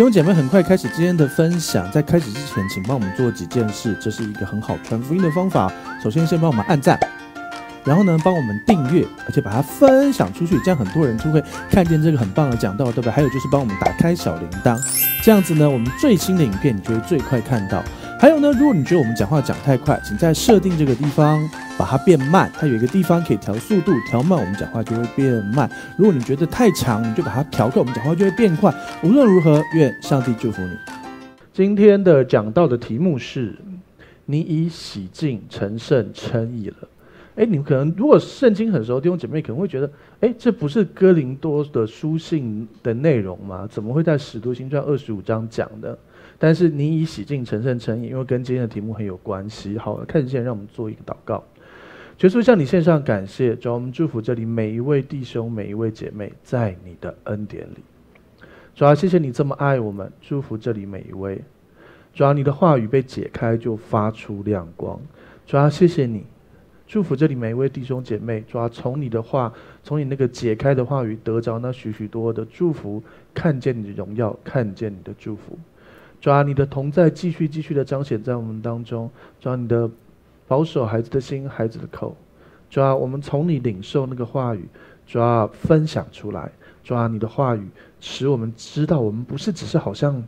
弟兄姐妹，很快开始今天的分享。在开始之前，请帮我们做几件事，这是一个很好传福音的方法。首先，先帮我们按赞，然后呢，帮我们订阅，而且把它分享出去，这样很多人就会看见这个很棒的讲道，对不对？还有就是帮我们打开小铃铛，这样子呢，我们最新的影片你就会最快看到。还有呢，如果你觉得我们讲话讲太快，请在设定这个地方把它变慢。它有一个地方可以调速度，调慢我们讲话就会变慢。如果你觉得太长，你就把它调快，我们讲话就会变快。无论如何，愿上帝祝福你。今天的讲到的题目是：你已洗净、成圣、称义了。哎，你们可能如果圣经很熟，弟兄姐妹可能会觉得，哎，这不是哥林多的书信的内容吗？怎么会在使徒行传二十五章讲的？但是你以洗净、成圣、成义，因为跟今天的题目很有关系。好，开始前，让我们做一个祷告。耶稣向你献上感谢，主，我们祝福这里每一位弟兄、每一位姐妹，在你的恩典里。主要谢谢你这么爱我们，祝福这里每一位。主要你的话语被解开，就发出亮光。主要谢谢你，祝福这里每一位弟兄姐妹。主要从你的话，从你那个解开的话语，得着那许许多的祝福，看见你的荣耀，看见你的祝福。主啊，你的同在继续继续的彰显在我们当中。主啊，你的保守孩子的心，孩子的口。主啊，我们从你领受那个话语，主啊，分享出来。主啊，你的话语使我们知道，我们不是只是好像，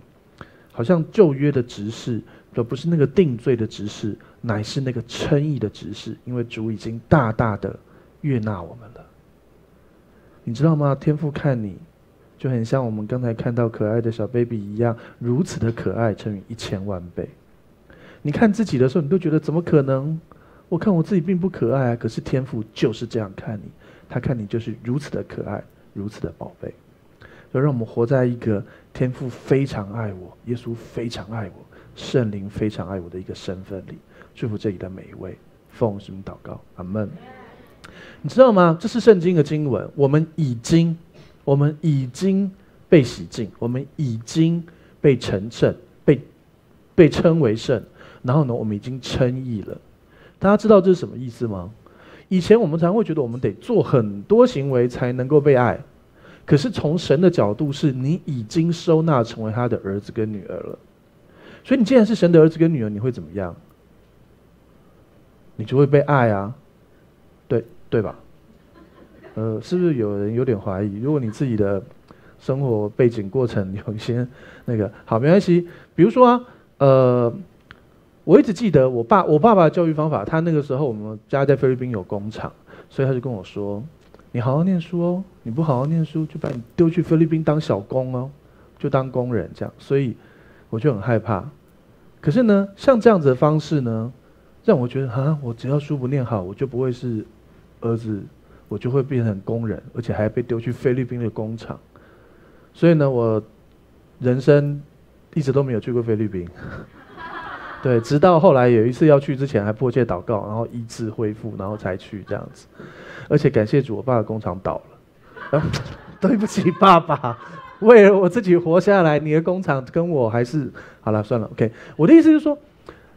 好像旧约的执事，而不是那个定罪的执事，乃是那个称义的执事。因为主已经大大的悦纳我们了。你知道吗？天父看你。就很像我们刚才看到可爱的小 baby 一样，如此的可爱乘以一千万倍。你看自己的时候，你都觉得怎么可能？我看我自己并不可爱啊，可是天父就是这样看你，他看你就是如此的可爱，如此的宝贝。要让我们活在一个天父非常爱我，耶稣非常爱我，圣灵非常爱我的一个身份里。祝福这里的每一位，奉什么祷告？阿门。你知道吗？这是圣经的经文，我们已经。我们已经被洗净，我们已经被成圣，被被称为圣。然后呢，我们已经称义了。大家知道这是什么意思吗？以前我们常会觉得我们得做很多行为才能够被爱，可是从神的角度，是你已经收纳成为他的儿子跟女儿了。所以你既然是神的儿子跟女儿，你会怎么样？你就会被爱啊，对对吧？呃，是不是有人有点怀疑？如果你自己的生活背景过程有一些那个好，没关系。比如说啊，呃，我一直记得我爸我爸爸教育方法。他那个时候我们家在菲律宾有工厂，所以他就跟我说：“你好好念书哦，你不好好念书，就把你丢去菲律宾当小工哦，就当工人这样。”所以我就很害怕。可是呢，像这样子的方式呢，让我觉得啊，我只要书不念好，我就不会是儿子。我就会变成工人，而且还被丢去菲律宾的工厂。所以呢，我人生一直都没有去过菲律宾。对，直到后来有一次要去之前，还迫切祷告，然后医治恢复，然后才去这样子。而且感谢主，我爸的工厂倒了。对不起，爸爸，为了我自己活下来，你的工厂跟我还是好了，算了，OK。我的意思就是说。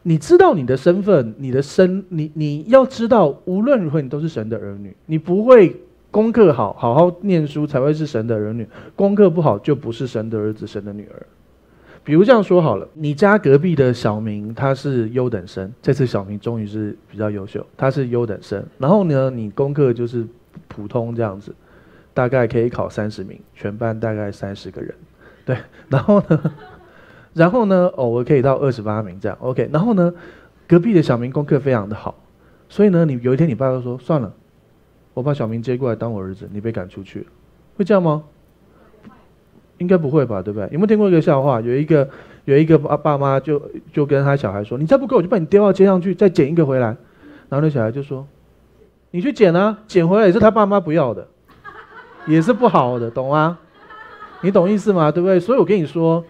你知道你的身份，你的身，你你要知道，无论如何你都是神的儿女。你不会功课好，好好念书才会是神的儿女；功课不好就不是神的儿子、神的女儿。比如这样说好了，你家隔壁的小明他是优等生，这次小明终于是比较优秀，他是优等生。然后呢，你功课就是普通这样子，大概可以考三十名，全班大概三十个人，对。然后呢？然后呢，偶尔可以到二十八名这样，OK。然后呢，隔壁的小明功课非常的好，所以呢，你有一天你爸就说：“算了，我把小明接过来当我儿子，你被赶出去，会这样吗？应该不会吧，对不对？有没有听过一个笑话？有一个有一个爸爸妈就就跟他小孩说：“你再不给我，就把你丢到街上去，再捡一个回来。”然后那小孩就说：“你去捡啊，捡回来也是他爸妈不要的，也是不好的，懂吗？你懂意思吗？对不对？所以我跟你说。”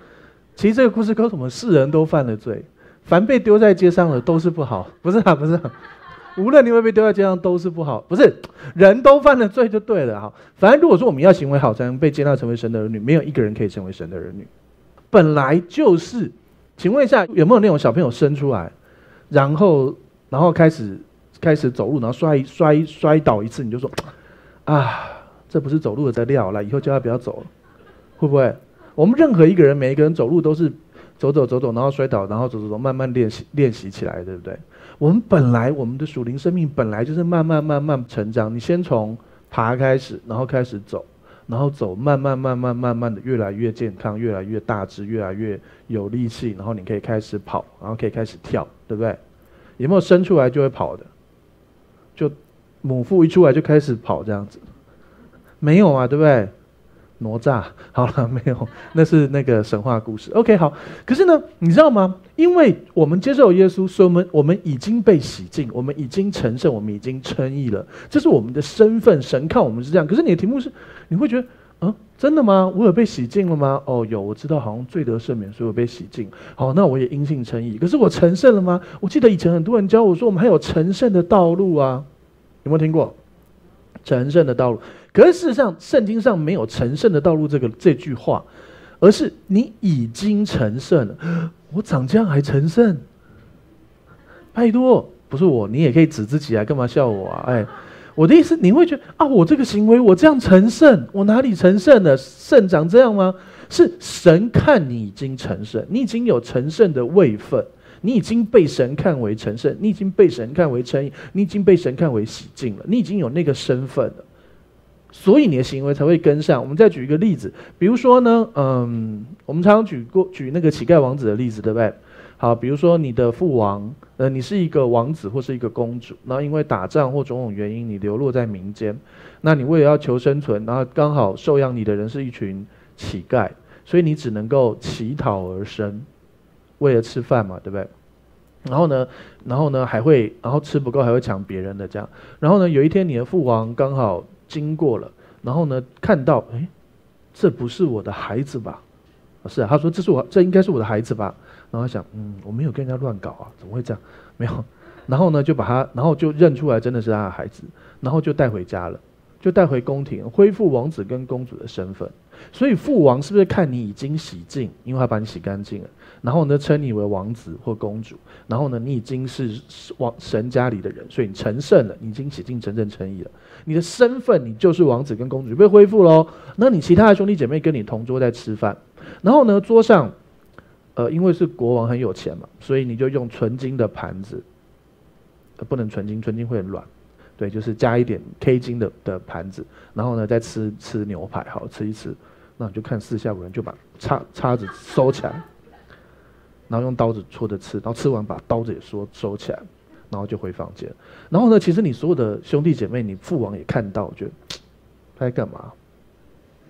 其实这个故事告诉我们：世人都犯了罪，凡被丢在街上的都是不好。不是啊，不是，无论你会被丢在街上都是不好。不是，人都犯了罪就对了哈。反正如果说我们要行为好才能被接纳成为神的儿女，没有一个人可以成为神的儿女，本来就是。请问一下，有没有那种小朋友生出来，然后然后开始开始走路，然后摔摔摔倒一次，你就说啊，这不是走路的料了，以后叫他不要走了，会不会？我们任何一个人，每一个人走路都是走走走走，然后摔倒，然后走走走，慢慢练习练习起来，对不对？我们本来我们的属灵生命本来就是慢慢慢慢成长。你先从爬开始，然后开始走，然后走，慢慢慢慢慢慢的越来越健康，越来越大只，越来越有力气，然后你可以开始跑，然后可以开始跳，对不对？有没有生出来就会跑的？就母腹一出来就开始跑这样子？没有啊，对不对？哪吒，好了，没有，那是那个神话故事。OK，好。可是呢，你知道吗？因为我们接受耶稣，所以我们我们已经被洗净，我们已经成圣，我们已经称义了。这是我们的身份，神看我们是这样。可是你的题目是，你会觉得，嗯，真的吗？我有被洗净了吗？哦，有，我知道，好像罪得赦免，所以我被洗净。好，那我也因信称义。可是我成圣了吗？我记得以前很多人教我说，我们还有成圣的道路啊，有没有听过？成圣的道路。可是事实上，圣经上没有“成圣的道路”这个这句话，而是你已经成圣了。我长这样还成圣？拜托，不是我，你也可以指自己啊，干嘛笑我啊？哎，我的意思，你会觉得啊，我这个行为，我这样成圣，我哪里成圣了？圣长这样吗？是神看你已经成圣，你已经有成圣的位分，你已经被神看为成圣，你已经被神看为成，你已经被神看为洗净了，你已经有那个身份了。所以你的行为才会跟上。我们再举一个例子，比如说呢，嗯，我们常常举过举那个乞丐王子的例子，对不对？好，比如说你的父王，呃，你是一个王子或是一个公主，然后因为打仗或种种原因，你流落在民间，那你为了要求生存，然后刚好收养你的人是一群乞丐，所以你只能够乞讨而生，为了吃饭嘛，对不对？然后呢，然后呢还会，然后吃不够还会抢别人的这样，然后呢有一天你的父王刚好。经过了，然后呢，看到，哎，这不是我的孩子吧？是啊，他说这是我，这应该是我的孩子吧？然后想，嗯，我没有跟人家乱搞啊，怎么会这样？没有，然后呢，就把他，然后就认出来真的是他的孩子，然后就带回家了。就带回宫廷，恢复王子跟公主的身份。所以父王是不是看你已经洗净，因为他把你洗干净了，然后呢称你为王子或公主，然后呢你已经是王神家里的人，所以你成圣了，你已经洗净成正称义了，你的身份你就是王子跟公主被恢复喽。那你其他的兄弟姐妹跟你同桌在吃饭，然后呢桌上，呃因为是国王很有钱嘛，所以你就用纯金的盘子，不能纯金，纯金会很软。对，就是加一点 K 金的的盘子，然后呢，再吃吃牛排，好吃一吃，那你就看四下五人就把叉叉子收起来，然后用刀子戳着吃，然后吃完把刀子也收收起来，然后就回房间。然后呢，其实你所有的兄弟姐妹，你父王也看到，觉得他在干嘛？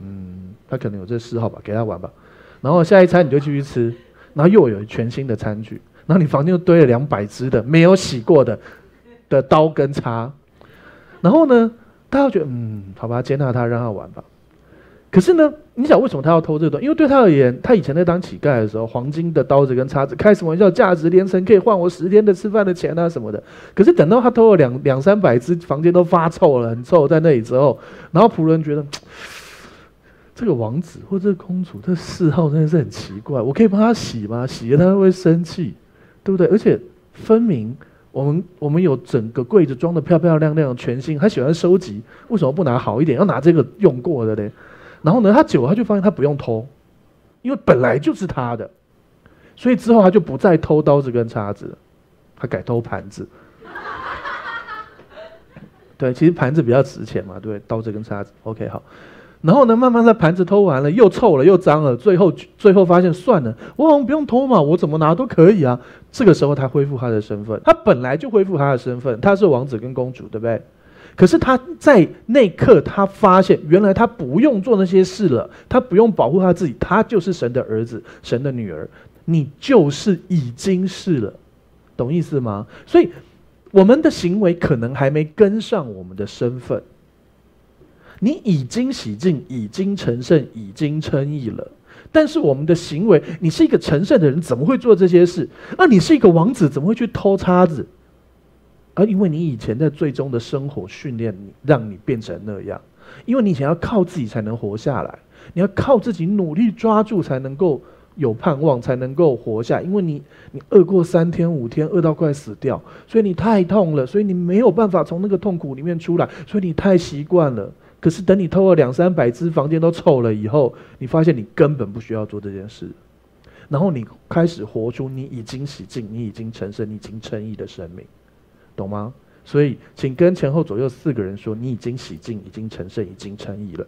嗯，他可能有这嗜好吧，给他玩吧。然后下一餐你就继续吃，然后又有全新的餐具，然后你房间又堆了两百只的没有洗过的的刀跟叉。然后呢，他要觉得，嗯，好吧，接纳他，让他玩吧。可是呢，你想为什么他要偷这个东西？因为对他而言，他以前在当乞丐的时候，黄金的刀子跟叉子，开什么玩笑，价值连城，可以换我十天的吃饭的钱啊什么的。可是等到他偷了两两三百只，房间都发臭了，很臭，在那里之后，然后仆人觉得，这个王子或这公主，这嗜好真的是很奇怪。我可以帮他洗吗？洗了他会生气，对不对？而且分明。我们我们有整个柜子装的漂漂亮亮、全新，他喜欢收集，为什么不拿好一点，要拿这个用过的嘞？然后呢，他久了他就发现他不用偷，因为本来就是他的，所以之后他就不再偷刀子跟叉子了，他改偷盘子。对，其实盘子比较值钱嘛，对，刀子跟叉子。OK，好。然后呢，慢慢的盘子偷完了，又臭了又脏了，最后最后发现算了，我好像不用偷嘛，我怎么拿都可以啊。这个时候他恢复他的身份，他本来就恢复他的身份，他是王子跟公主，对不对？可是他在那刻他发现，原来他不用做那些事了，他不用保护他自己，他就是神的儿子，神的女儿，你就是已经是了，懂意思吗？所以我们的行为可能还没跟上我们的身份。你已经洗净，已经成圣，已经称义了。但是我们的行为，你是一个成圣的人，怎么会做这些事？啊，你是一个王子，怎么会去偷叉子？而，因为你以前在最终的生活训练你，让你变成那样。因为你想要靠自己才能活下来，你要靠自己努力抓住才能够有盼望，才能够活下。因为你你饿过三天五天，饿到快死掉，所以你太痛了，所以你没有办法从那个痛苦里面出来，所以你太习惯了。可是等你偷了两三百只，房间都臭了以后，你发现你根本不需要做这件事，然后你开始活出你已经洗净、你已经成圣、你已经称义的生命，懂吗？所以，请跟前后左右四个人说：你已经洗净、已经成圣、已经称义了。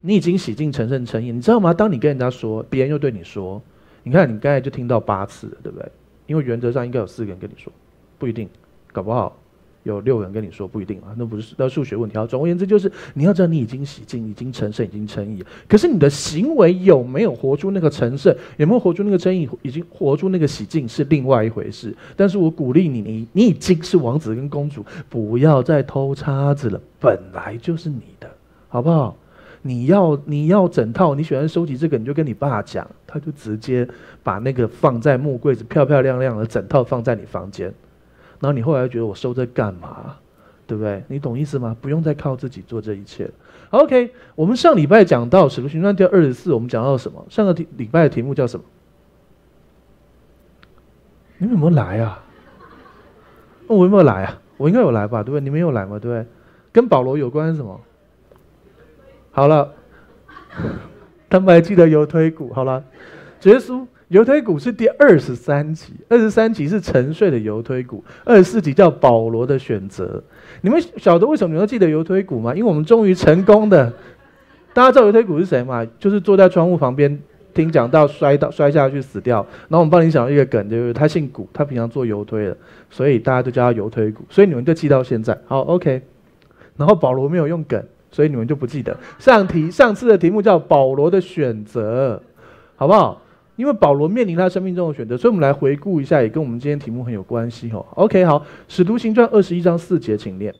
你已经洗净、成圣、称义，你知道吗？当你跟人家说，别人又对你说，你看你刚才就听到八次了，对不对？因为原则上应该有四个人跟你说，不一定，搞不好。有六个人跟你说不一定啊，那不是那数学问题啊。总而言之，就是你要知道你已经洗净，已经成圣，已经称义。可是你的行为有没有活出那个成圣，有没有活出那个称义，已经活出那个洗净是另外一回事。但是我鼓励你，你你已经是王子跟公主，不要再偷叉子了，本来就是你的，好不好？你要你要整套，你喜欢收集这个，你就跟你爸讲，他就直接把那个放在木柜子，漂漂亮亮的整套放在你房间。然后你后来觉得我收这干嘛，对不对？你懂意思吗？不用再靠自己做这一切。OK，我们上礼拜讲到《使徒行传》第二十四，我们讲到什么？上个题礼拜的题目叫什么？你们有没有来啊？我有没有来啊？我应该有来吧，对不对？你们有来吗？对不对？跟保罗有关什么？好了，他们还记得有推骨。好了，结束。犹推股是第二十三集，二十三集是沉睡的犹推股，二十四集叫保罗的选择。你们晓得为什么你要记得犹推股吗？因为我们终于成功的，大家知道犹推股是谁吗？就是坐在窗户旁边听讲到摔到摔下去死掉。然后我们帮你想到一个梗，就是他姓谷，他平常做犹推的，所以大家都叫他犹推股，所以你们就记到现在。好，OK。然后保罗没有用梗，所以你们就不记得。上题上次的题目叫保罗的选择，好不好？因为保罗面临他生命中的选择，所以我们来回顾一下，也跟我们今天题目很有关系哦。OK，好，《使徒行传》二十一章四节，请念。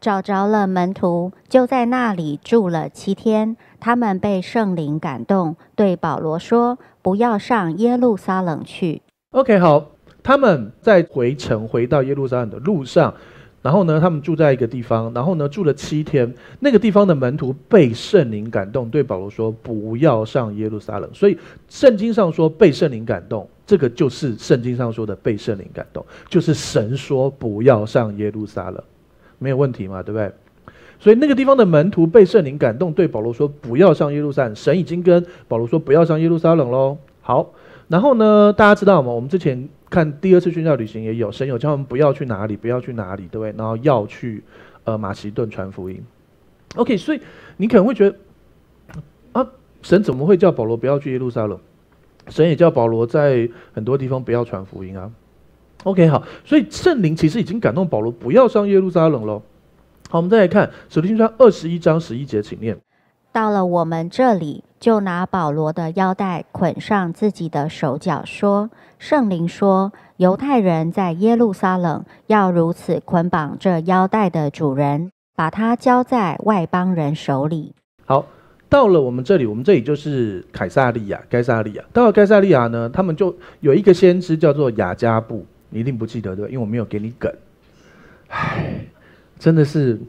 找着了门徒，就在那里住了七天。他们被圣灵感动，对保罗说：“不要上耶路撒冷去。” OK，好，他们在回程回到耶路撒冷的路上。然后呢，他们住在一个地方，然后呢住了七天。那个地方的门徒被圣灵感动，对保罗说：“不要上耶路撒冷。”所以圣经上说被圣灵感动，这个就是圣经上说的被圣灵感动，就是神说不要上耶路撒冷，没有问题嘛，对不对？所以那个地方的门徒被圣灵感动，对保罗说：“不要上耶路撒冷。”神已经跟保罗说：“不要上耶路撒冷喽。”好，然后呢，大家知道吗？我们之前。看第二次宣教旅行也有神有叫他们不要去哪里，不要去哪里，对不对？然后要去呃马其顿传福音。OK，所以你可能会觉得啊，神怎么会叫保罗不要去耶路撒冷？神也叫保罗在很多地方不要传福音啊。OK，好，所以圣灵其实已经感动保罗不要上耶路撒冷喽。好，我们再来看使徒行传二十一章十一节，请念。到了我们这里，就拿保罗的腰带捆上自己的手脚，说：“圣灵说，犹太人在耶路撒冷要如此捆绑这腰带的主人，把他交在外邦人手里。”好，到了我们这里，我们这里就是凯撒利亚，该撒利亚。到了该撒利亚呢，他们就有一个先知叫做雅加布，你一定不记得对吧？因为我没有给你梗。唉，真的是。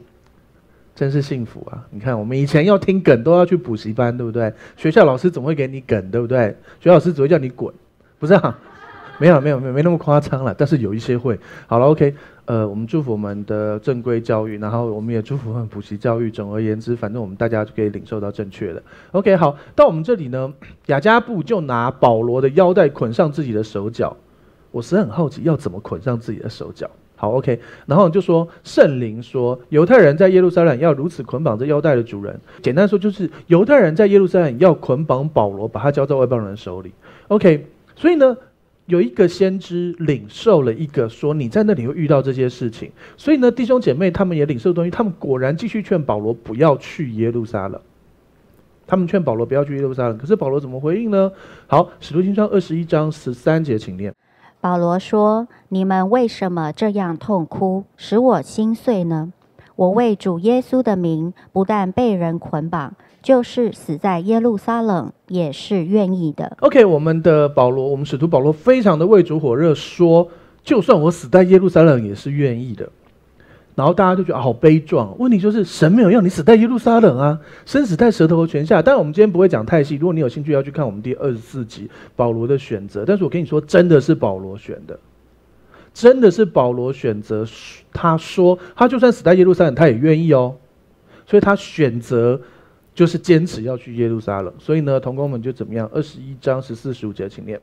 真是幸福啊！你看，我们以前要听梗都要去补习班，对不对？学校老师总会给你梗，对不对？学校老师只会叫你滚，不是啊？没有，没有，没有，没那么夸张了。但是有一些会。好了，OK，呃，我们祝福我们的正规教育，然后我们也祝福我们补习教育。总而言之，反正我们大家就可以领受到正确的。OK，好，到我们这里呢，雅加布就拿保罗的腰带捆上自己的手脚。我实很好奇，要怎么捆上自己的手脚？好，OK，然后就说圣灵说犹太人在耶路撒冷要如此捆绑这腰带的主人。简单说就是犹太人在耶路撒冷要捆绑保罗，把他交在外邦人手里。OK，所以呢，有一个先知领受了一个说你在那里会遇到这些事情。所以呢，弟兄姐妹他们也领受东西，他们果然继续劝保罗不要去耶路撒冷。他们劝保罗不要去耶路撒冷，可是保罗怎么回应呢？好，使徒行传二十一章十三节，请念。保罗说：“你们为什么这样痛哭，使我心碎呢？我为主耶稣的名，不但被人捆绑，就是死在耶路撒冷，也是愿意的。” OK，我们的保罗，我们使徒保罗非常的为主火热，说：“就算我死在耶路撒冷，也是愿意的。”然后大家就觉得好悲壮。问题就是神没有要你死在耶路撒冷啊，生死在舌头和泉下。但我们今天不会讲太细。如果你有兴趣，要去看我们第二十四集保罗的选择。但是我跟你说，真的是保罗选的，真的是保罗选择，他说他就算死在耶路撒冷，他也愿意哦。所以他选择就是坚持要去耶路撒冷。所以呢，童工们就怎么样？二十一章十四十五节，请念。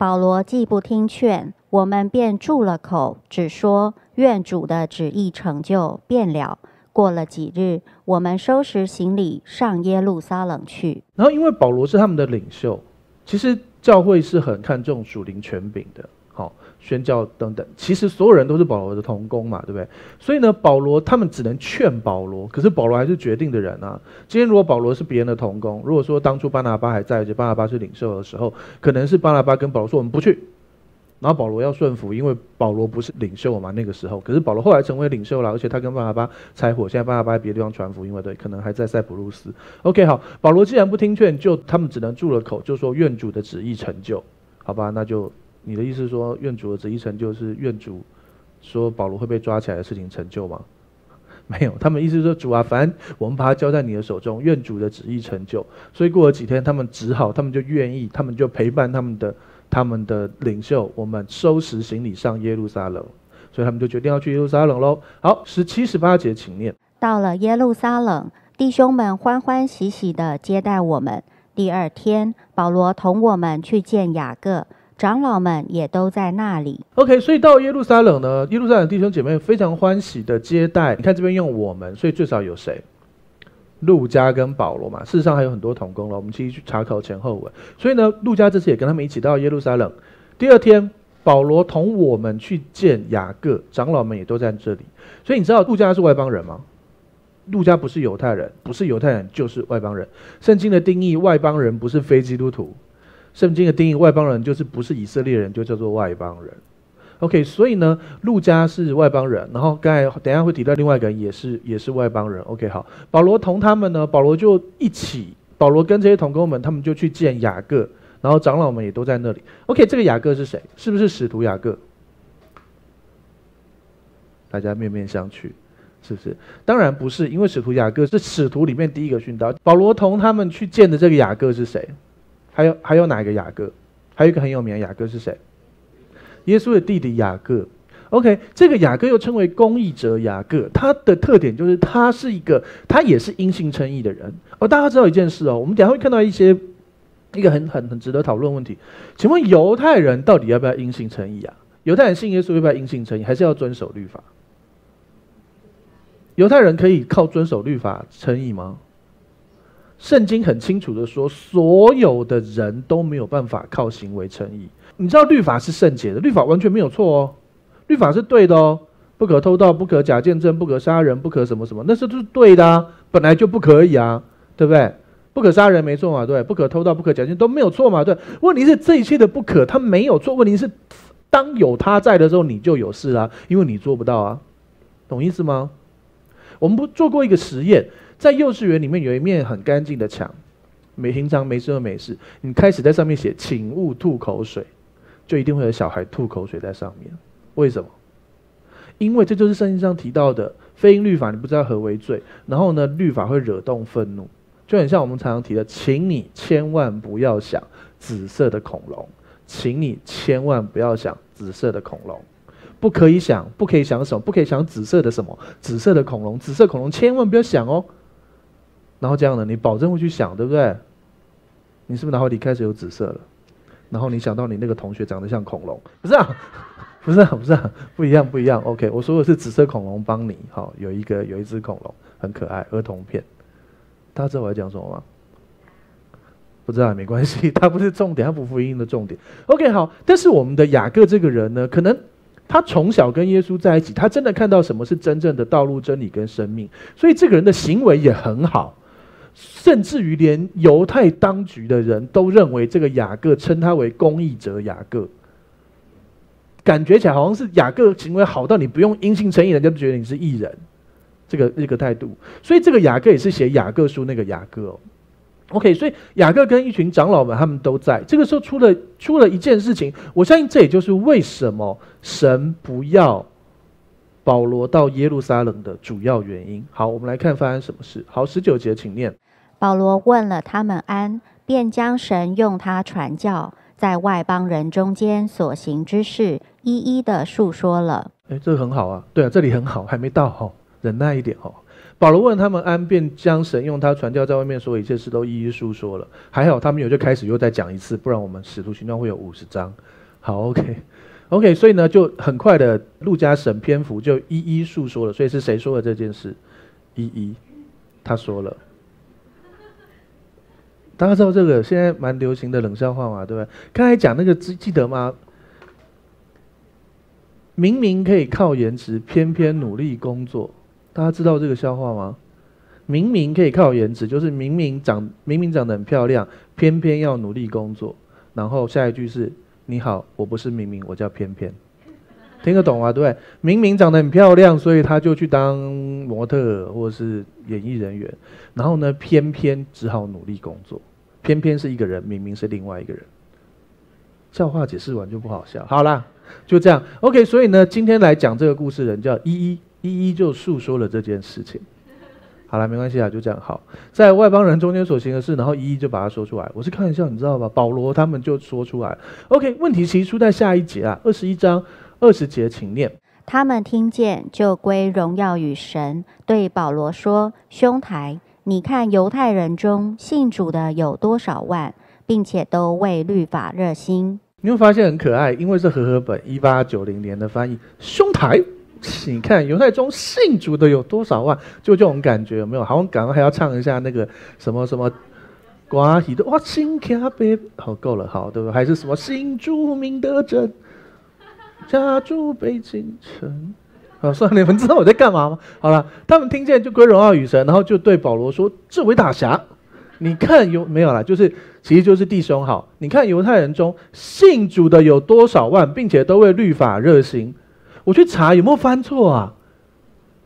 保罗既不听劝，我们便住了口，只说愿主的旨意成就，便了。过了几日，我们收拾行李上耶路撒冷去。然后，因为保罗是他们的领袖，其实教会是很看重属灵权柄的。宣教等等，其实所有人都是保罗的同工嘛，对不对？所以呢，保罗他们只能劝保罗，可是保罗还是决定的人啊。今天如果保罗是别人的同工，如果说当初巴拿巴还在，就巴拿巴是领袖的时候，可能是巴拿巴跟保罗说我们不去，然后保罗要顺服，因为保罗不是领袖嘛，那个时候。可是保罗后来成为领袖了，而且他跟巴拿巴拆伙，现在巴拿巴在别的地方传福音了，对，可能还在塞浦路斯。OK，好，保罗既然不听劝，就他们只能住了口，就说愿主的旨意成就，好吧，那就。你的意思是说，愿主的旨意成就是愿主说保罗会被抓起来的事情成就吗？没有，他们意思是说主啊，反正我们把它交在你的手中，愿主的旨意成就。所以过了几天，他们只好，他们就愿意，他们就陪伴他们的他们的领袖，我们收拾行李上耶路撒冷。所以他们就决定要去耶路撒冷喽。好，十七十八节，请念。到了耶路撒冷，弟兄们欢欢喜喜的接待我们。第二天，保罗同我们去见雅各。长老们也都在那里。OK，所以到耶路撒冷呢，耶路撒冷弟兄姐妹非常欢喜的接待。你看这边用我们，所以最少有谁？路加跟保罗嘛。事实上还有很多同工了。我们继续去查考前后文。所以呢，路加这次也跟他们一起到耶路撒冷。第二天，保罗同我们去见雅各，长老们也都在这里。所以你知道路加是外邦人吗？路加不是犹太人，不是犹太人就是外邦人。圣经的定义，外邦人不是非基督徒。圣经的定义，外邦人就是不是以色列人，就叫做外邦人。OK，所以呢，路加是外邦人，然后刚才等下会提到另外一个人也是也是外邦人。OK，好，保罗同他们呢，保罗就一起，保罗跟这些同工们，他们就去见雅各，然后长老们也都在那里。OK，这个雅各是谁？是不是使徒雅各？大家面面相觑，是不是？当然不是，因为使徒雅各是使徒里面第一个殉道。保罗同他们去见的这个雅各是谁？还有还有哪一个雅各？还有一个很有名的雅各是谁？耶稣的弟弟雅各。OK，这个雅各又称为公义者雅各，他的特点就是他是一个，他也是因信称义的人。哦，大家知道一件事哦，我们等下会看到一些一个很很很值得讨论问题。请问犹太人到底要不要因信称义啊？犹太人信耶稣要不要因信称义？还是要遵守律法？犹太人可以靠遵守律法称义吗？圣经很清楚的说，所有的人都没有办法靠行为称义。你知道律法是圣洁的，律法完全没有错哦，律法是对的哦，不可偷盗，不可假见证，不可杀人，不可什么什么，那是都是对的啊，本来就不可以啊，对不对？不可杀人没错嘛，对，不可偷盗，不可假见都没有错嘛，对。问题是这一切的不可，他没有错。问题是当有他在的时候，你就有事啊，因为你做不到啊，懂意思吗？我们不做过一个实验。在幼稚园里面有一面很干净的墙，没平常没事就没事。你开始在上面写“请勿吐口水”，就一定会有小孩吐口水在上面。为什么？因为这就是圣经上提到的非因律法，你不知道何为罪。然后呢，律法会惹动愤怒，就很像我们常常提的，请你千万不要想紫色的恐龙，请你千万不要想紫色的恐龙。不可以想，不可以想什么？不可以想紫色的什么？紫色的恐龙，紫色恐龙千万不要想哦。然后这样的，你保证会去想，对不对？你是不是脑海里开始有紫色了？然后你想到你那个同学长得像恐龙，不是啊，不是啊，不是啊，不一样，不一样。OK，我说的是紫色恐龙帮你，好，有一个有一只恐龙很可爱，儿童片。大家知道我在讲什么吗？不知道也没关系，它不是重点，它不福音的重点。OK，好，但是我们的雅各这个人呢，可能。他从小跟耶稣在一起，他真的看到什么是真正的道路、真理跟生命，所以这个人的行为也很好，甚至于连犹太当局的人都认为这个雅各称他为公义者雅各，感觉起来好像是雅各行为好到你不用因信称义，人家都觉得你是义人，这个这个态度，所以这个雅各也是写雅各书那个雅各。OK，所以雅各跟一群长老们他们都在。这个时候出了出了一件事情，我相信这也就是为什么神不要保罗到耶路撒冷的主要原因。好，我们来看发生什么事。好，十九节，请念。保罗问了他们安，便将神用他传教在外邦人中间所行之事，一一的述说了。哎，这个很好啊，对啊，这里很好，还没到哈，忍耐一点哈。保罗问他们安，便将神用他传教在外面说一切事都一一述说了。还好他们有就开始又再讲一次，不然我们使徒行传会有五十章。好 OK，所以呢就很快的路加省篇幅就一一述说了。所以是谁说了这件事？一一，他说了。大家知道这个现在蛮流行的冷笑话嘛，对不对？刚才讲那个记记得吗？明明可以靠颜值，偏偏努力工作。大家知道这个笑话吗？明明可以靠颜值，就是明明长明明长得很漂亮，偏偏要努力工作。然后下一句是：你好，我不是明明，我叫偏偏。听得懂吗？对不对？明明长得很漂亮，所以他就去当模特或者是演艺人员。然后呢，偏偏只好努力工作。偏偏是一个人，明明是另外一个人。笑话解释完就不好笑。好啦，就这样。OK，所以呢，今天来讲这个故事人叫依依，依依就诉说了这件事情。好了，没关系啊，就这样。好，在外邦人中间所行的事，然后一一就把它说出来。我是开玩笑，你知道吧？保罗他们就说出来。OK，问题其实出在下一节啊，二十一章二十节，请念。他们听见就归荣耀与神，对保罗说：“兄台。”你看犹太人中信主的有多少万，并且都为律法热心。你会发现很可爱，因为是和合本一八九零年的翻译。兄台，你看犹太中信主的有多少万，就这种感觉有没有？好，我赶快还要唱一下那个什么什么瓜喜的哇，新卡贝，好够了，好对不对？还是什么新著名的镇，家住北京城。啊，算了，你们知道我在干嘛吗？好了，他们听见就归荣耀与神，然后就对保罗说：“这位大侠，你看有没有了？就是其实就是弟兄好，你看犹太人中信主的有多少万，并且都为律法热心。我去查有没有翻错啊？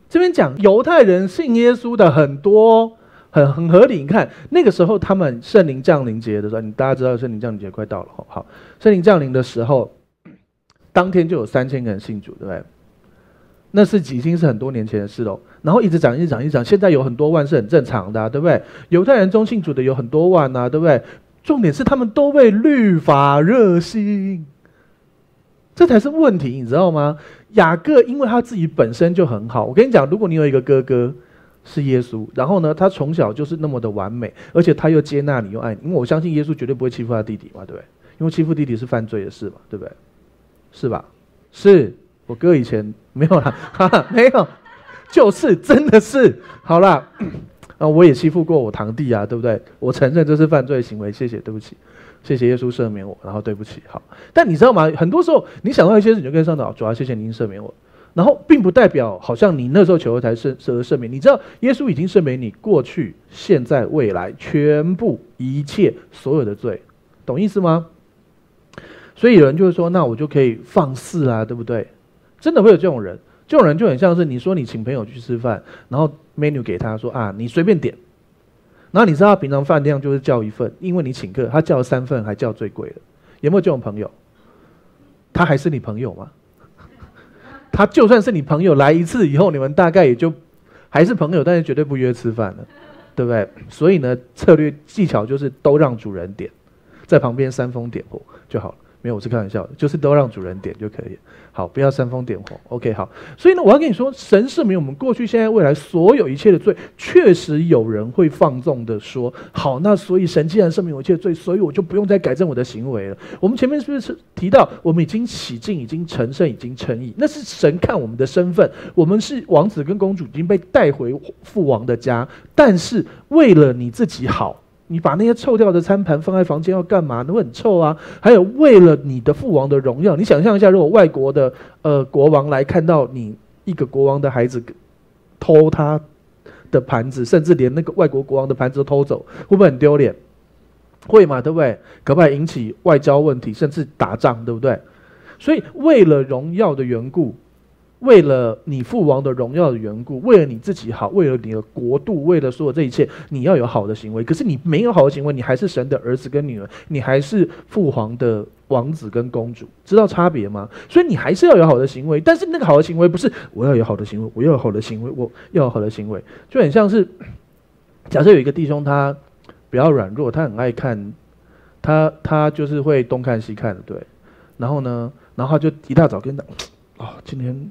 这边讲犹太人信耶稣的很多，很很合理。你看那个时候他们圣灵降临节的时候，你大家知道圣灵降临节快到了，好，圣灵降临的时候，当天就有三千个人信主，对不对？”那是已经是很多年前的事喽，然后一直涨，一直涨，一直涨。现在有很多万是很正常的，对不对？犹太人中信主的有很多万呐，对不对？重点是他们都为律法热心，这才是问题，你知道吗？雅各因为他自己本身就很好，我跟你讲，如果你有一个哥哥是耶稣，然后呢，他从小就是那么的完美，而且他又接纳你又爱你，因为我相信耶稣绝对不会欺负他弟弟嘛，对不对？因为欺负弟弟是犯罪的事嘛，对不对？是吧？是。我哥以前没有啦，哈 哈没有，就是真的是好啦。啊，我也欺负过我堂弟啊，对不对？我承认这是犯罪行为，谢谢，对不起，谢谢耶稣赦免我，然后对不起，好。但你知道吗？很多时候你想到一些事，你就跟上祷，主要谢谢您赦免我，然后并不代表好像你那时候求的才是得赦免。你知道耶稣已经赦免你过去、现在、未来全部一切所有的罪，懂意思吗？所以有人就会说，那我就可以放肆啊，对不对？真的会有这种人，这种人就很像是你说你请朋友去吃饭，然后 menu 给他说啊，你随便点，那你知道平常饭量就是叫一份，因为你请客，他叫了三份还叫最贵的，有没有这种朋友？他还是你朋友吗？他就算是你朋友，来一次以后，你们大概也就还是朋友，但是绝对不约吃饭了，对不对？所以呢，策略技巧就是都让主人点，在旁边煽风点火就好了。没有，我是开玩笑的，就是都让主人点就可以。好，不要煽风点火。OK，好。所以呢，我要跟你说，神赦免我们过去、现在、未来所有一切的罪，确实有人会放纵的说：好，那所以神既然赦免我一切罪，所以我就不用再改正我的行为了。我们前面是不是提到，我们已经洗净、已经成圣、已经称义？那是神看我们的身份，我们是王子跟公主，已经被带回父王的家。但是为了你自己好。你把那些臭掉的餐盘放在房间要干嘛？会很臭啊！还有，为了你的父王的荣耀，你想象一下，如果外国的呃国王来看到你一个国王的孩子偷他的盘子，甚至连那个外国国王的盘子都偷走，会不会很丢脸？会嘛？对不对？可不可以引起外交问题，甚至打仗？对不对？所以，为了荣耀的缘故。为了你父王的荣耀的缘故，为了你自己好，为了你的国度，为了所有这一切，你要有好的行为。可是你没有好的行为，你还是神的儿子跟女儿，你还是父皇的王子跟公主，知道差别吗？所以你还是要有好的行为。但是那个好的行为不是我要有好的行为，我要有好的行为，我要有好的行为，就很像是假设有一个弟兄他比较软弱，他很爱看，他他就是会东看西看的，对。然后呢？然后他就一大早跟他啊，今天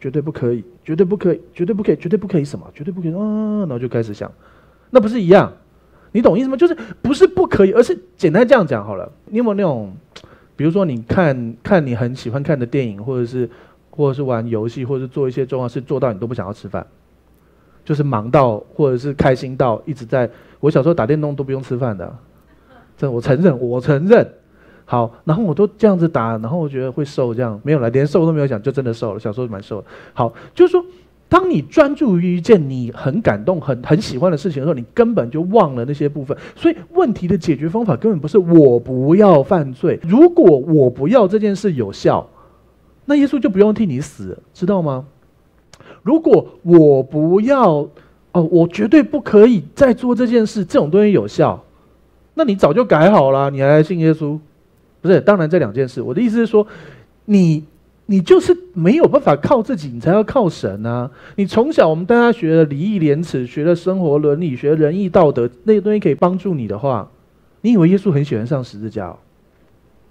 绝对不可以，绝对不可以，绝对不可以，绝对不可以什么，绝对不可以啊，然后就开始想，那不是一样？你懂意思吗？就是不是不可以，而是简单这样讲好了。你有没有那种，比如说你看看你很喜欢看的电影，或者是或者是玩游戏，或者是做一些重要事，做到你都不想要吃饭，就是忙到或者是开心到一直在。我小时候打电动都不用吃饭的，这我承认，我承认。好，然后我都这样子打，然后我觉得会瘦，这样没有了，连瘦都没有讲，就真的瘦了。小时候蛮瘦。好，就是说。当你专注于一件你很感动、很很喜欢的事情的时候，你根本就忘了那些部分。所以问题的解决方法根本不是我不要犯罪。如果我不要这件事有效，那耶稣就不用替你死，知道吗？如果我不要，哦，我绝对不可以再做这件事，这种东西有效，那你早就改好了，你还来信耶稣？不是，当然这两件事。我的意思是说，你。你就是没有办法靠自己，你才要靠神啊！你从小我们大家学了礼义廉耻，学了生活伦理，学仁义道德那些东西可以帮助你的话，你以为耶稣很喜欢上十字架？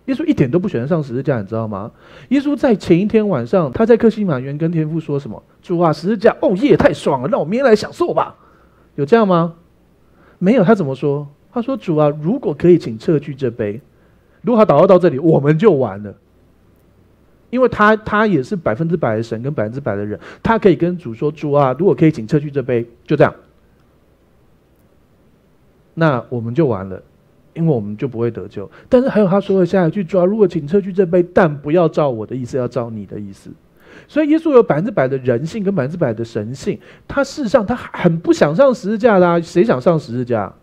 耶稣一点都不喜欢上十字架，你知道吗？耶稣在前一天晚上，他在克西马园跟天父说什么？主啊，十字架，哦耶，太爽了，让我明天来享受吧。有这样吗？没有，他怎么说？他说：“主啊，如果可以，请撤去这杯。如果他祷告到这里，我们就完了。”因为他他也是百分之百的神跟百分之百的人，他可以跟主说：“主啊，如果可以，请撤去这杯。”就这样，那我们就完了，因为我们就不会得救。但是还有他说的下一句：“主啊，如果请撤去这杯，但不要照我的意思，要照你的意思。”所以耶稣有百分之百的人性跟百分之百的神性，他事实上他很不想上十字架的。谁想上十字架？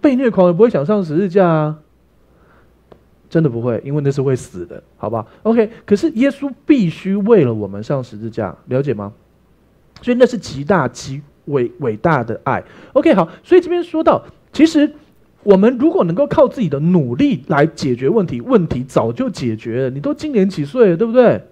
被虐狂也不会想上十字架啊。真的不会，因为那是会死的，好吧？OK，可是耶稣必须为了我们上十字架，了解吗？所以那是极大极伟伟大的爱。OK，好，所以这边说到，其实我们如果能够靠自己的努力来解决问题，问题早就解决了。你都今年几岁了，对不对？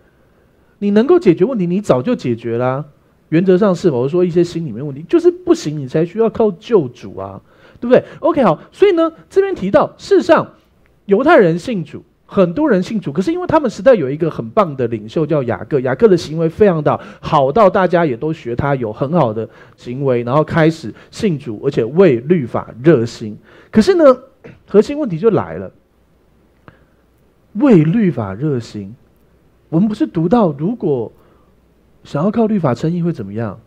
你能够解决问题，你早就解决了。原则上是，我说一些心里面问题就是不行，你才需要靠救主啊，对不对？OK，好，所以呢，这边提到事实上。犹太人信主，很多人信主，可是因为他们时代有一个很棒的领袖叫雅各，雅各的行为非常的好，到大家也都学他有很好的行为，然后开始信主，而且为律法热心。可是呢，核心问题就来了，为律法热心，我们不是读到如果想要靠律法称义会怎么样？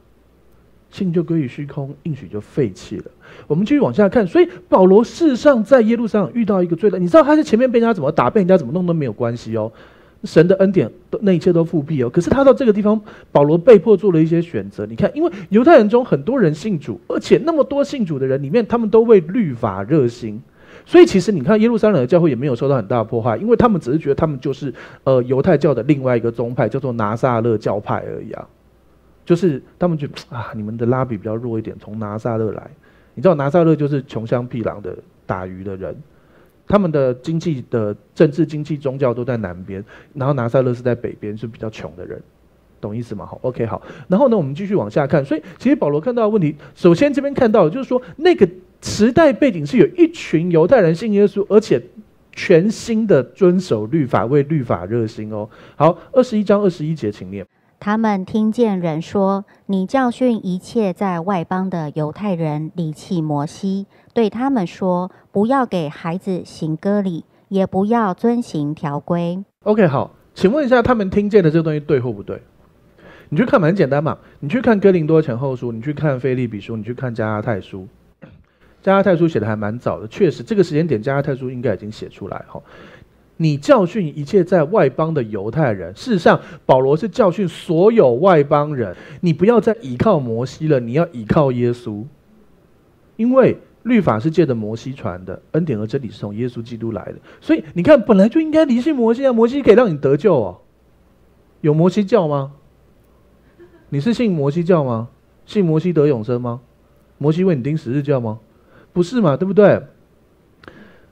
信就归于虚空，应许就废弃了。我们继续往下看，所以保罗事实上在耶路上遇到一个罪人，你知道他在前面被人家怎么打，被人家怎么弄都没有关系哦。神的恩典都那一切都复辟哦。可是他到这个地方，保罗被迫做了一些选择。你看，因为犹太人中很多人信主，而且那么多信主的人里面，他们都为律法热心，所以其实你看耶路撒冷的教会也没有受到很大的破坏，因为他们只是觉得他们就是呃犹太教的另外一个宗派，叫做拿撒勒教派而已啊。就是他们觉得啊，你们的拉比比较弱一点，从拿撒勒来。你知道拿撒勒就是穷乡僻壤的打鱼的人，他们的经济的政治、经济、宗教都在南边，然后拿撒勒是在北边，是比较穷的人，懂意思吗？好，OK，好。然后呢，我们继续往下看。所以其实保罗看到的问题，首先这边看到就是说，那个时代背景是有一群犹太人信耶稣，而且全新的遵守律法，为律法热心哦。好，二十一章二十一节，请念。他们听见人说：“你教训一切在外邦的犹太人离弃摩西，对他们说：不要给孩子行割礼，也不要遵行条规。” OK，好，请问一下，他们听见的这个东西对或不对？你去看蛮简单嘛，你去看哥林多前后书，你去看菲利比书，你去看加拉太书。加拉太书写的还蛮早的，确实这个时间点加拉太书应该已经写出来哈。你教训一切在外邦的犹太人。事实上，保罗是教训所有外邦人。你不要再依靠摩西了，你要依靠耶稣。因为律法是借着摩西传的，恩典和真理是从耶稣基督来的。所以你看，本来就应该离信摩西啊！摩西可以让你得救哦。有摩西教吗？你是信摩西教吗？信摩西得永生吗？摩西为你钉十字架吗？不是嘛？对不对？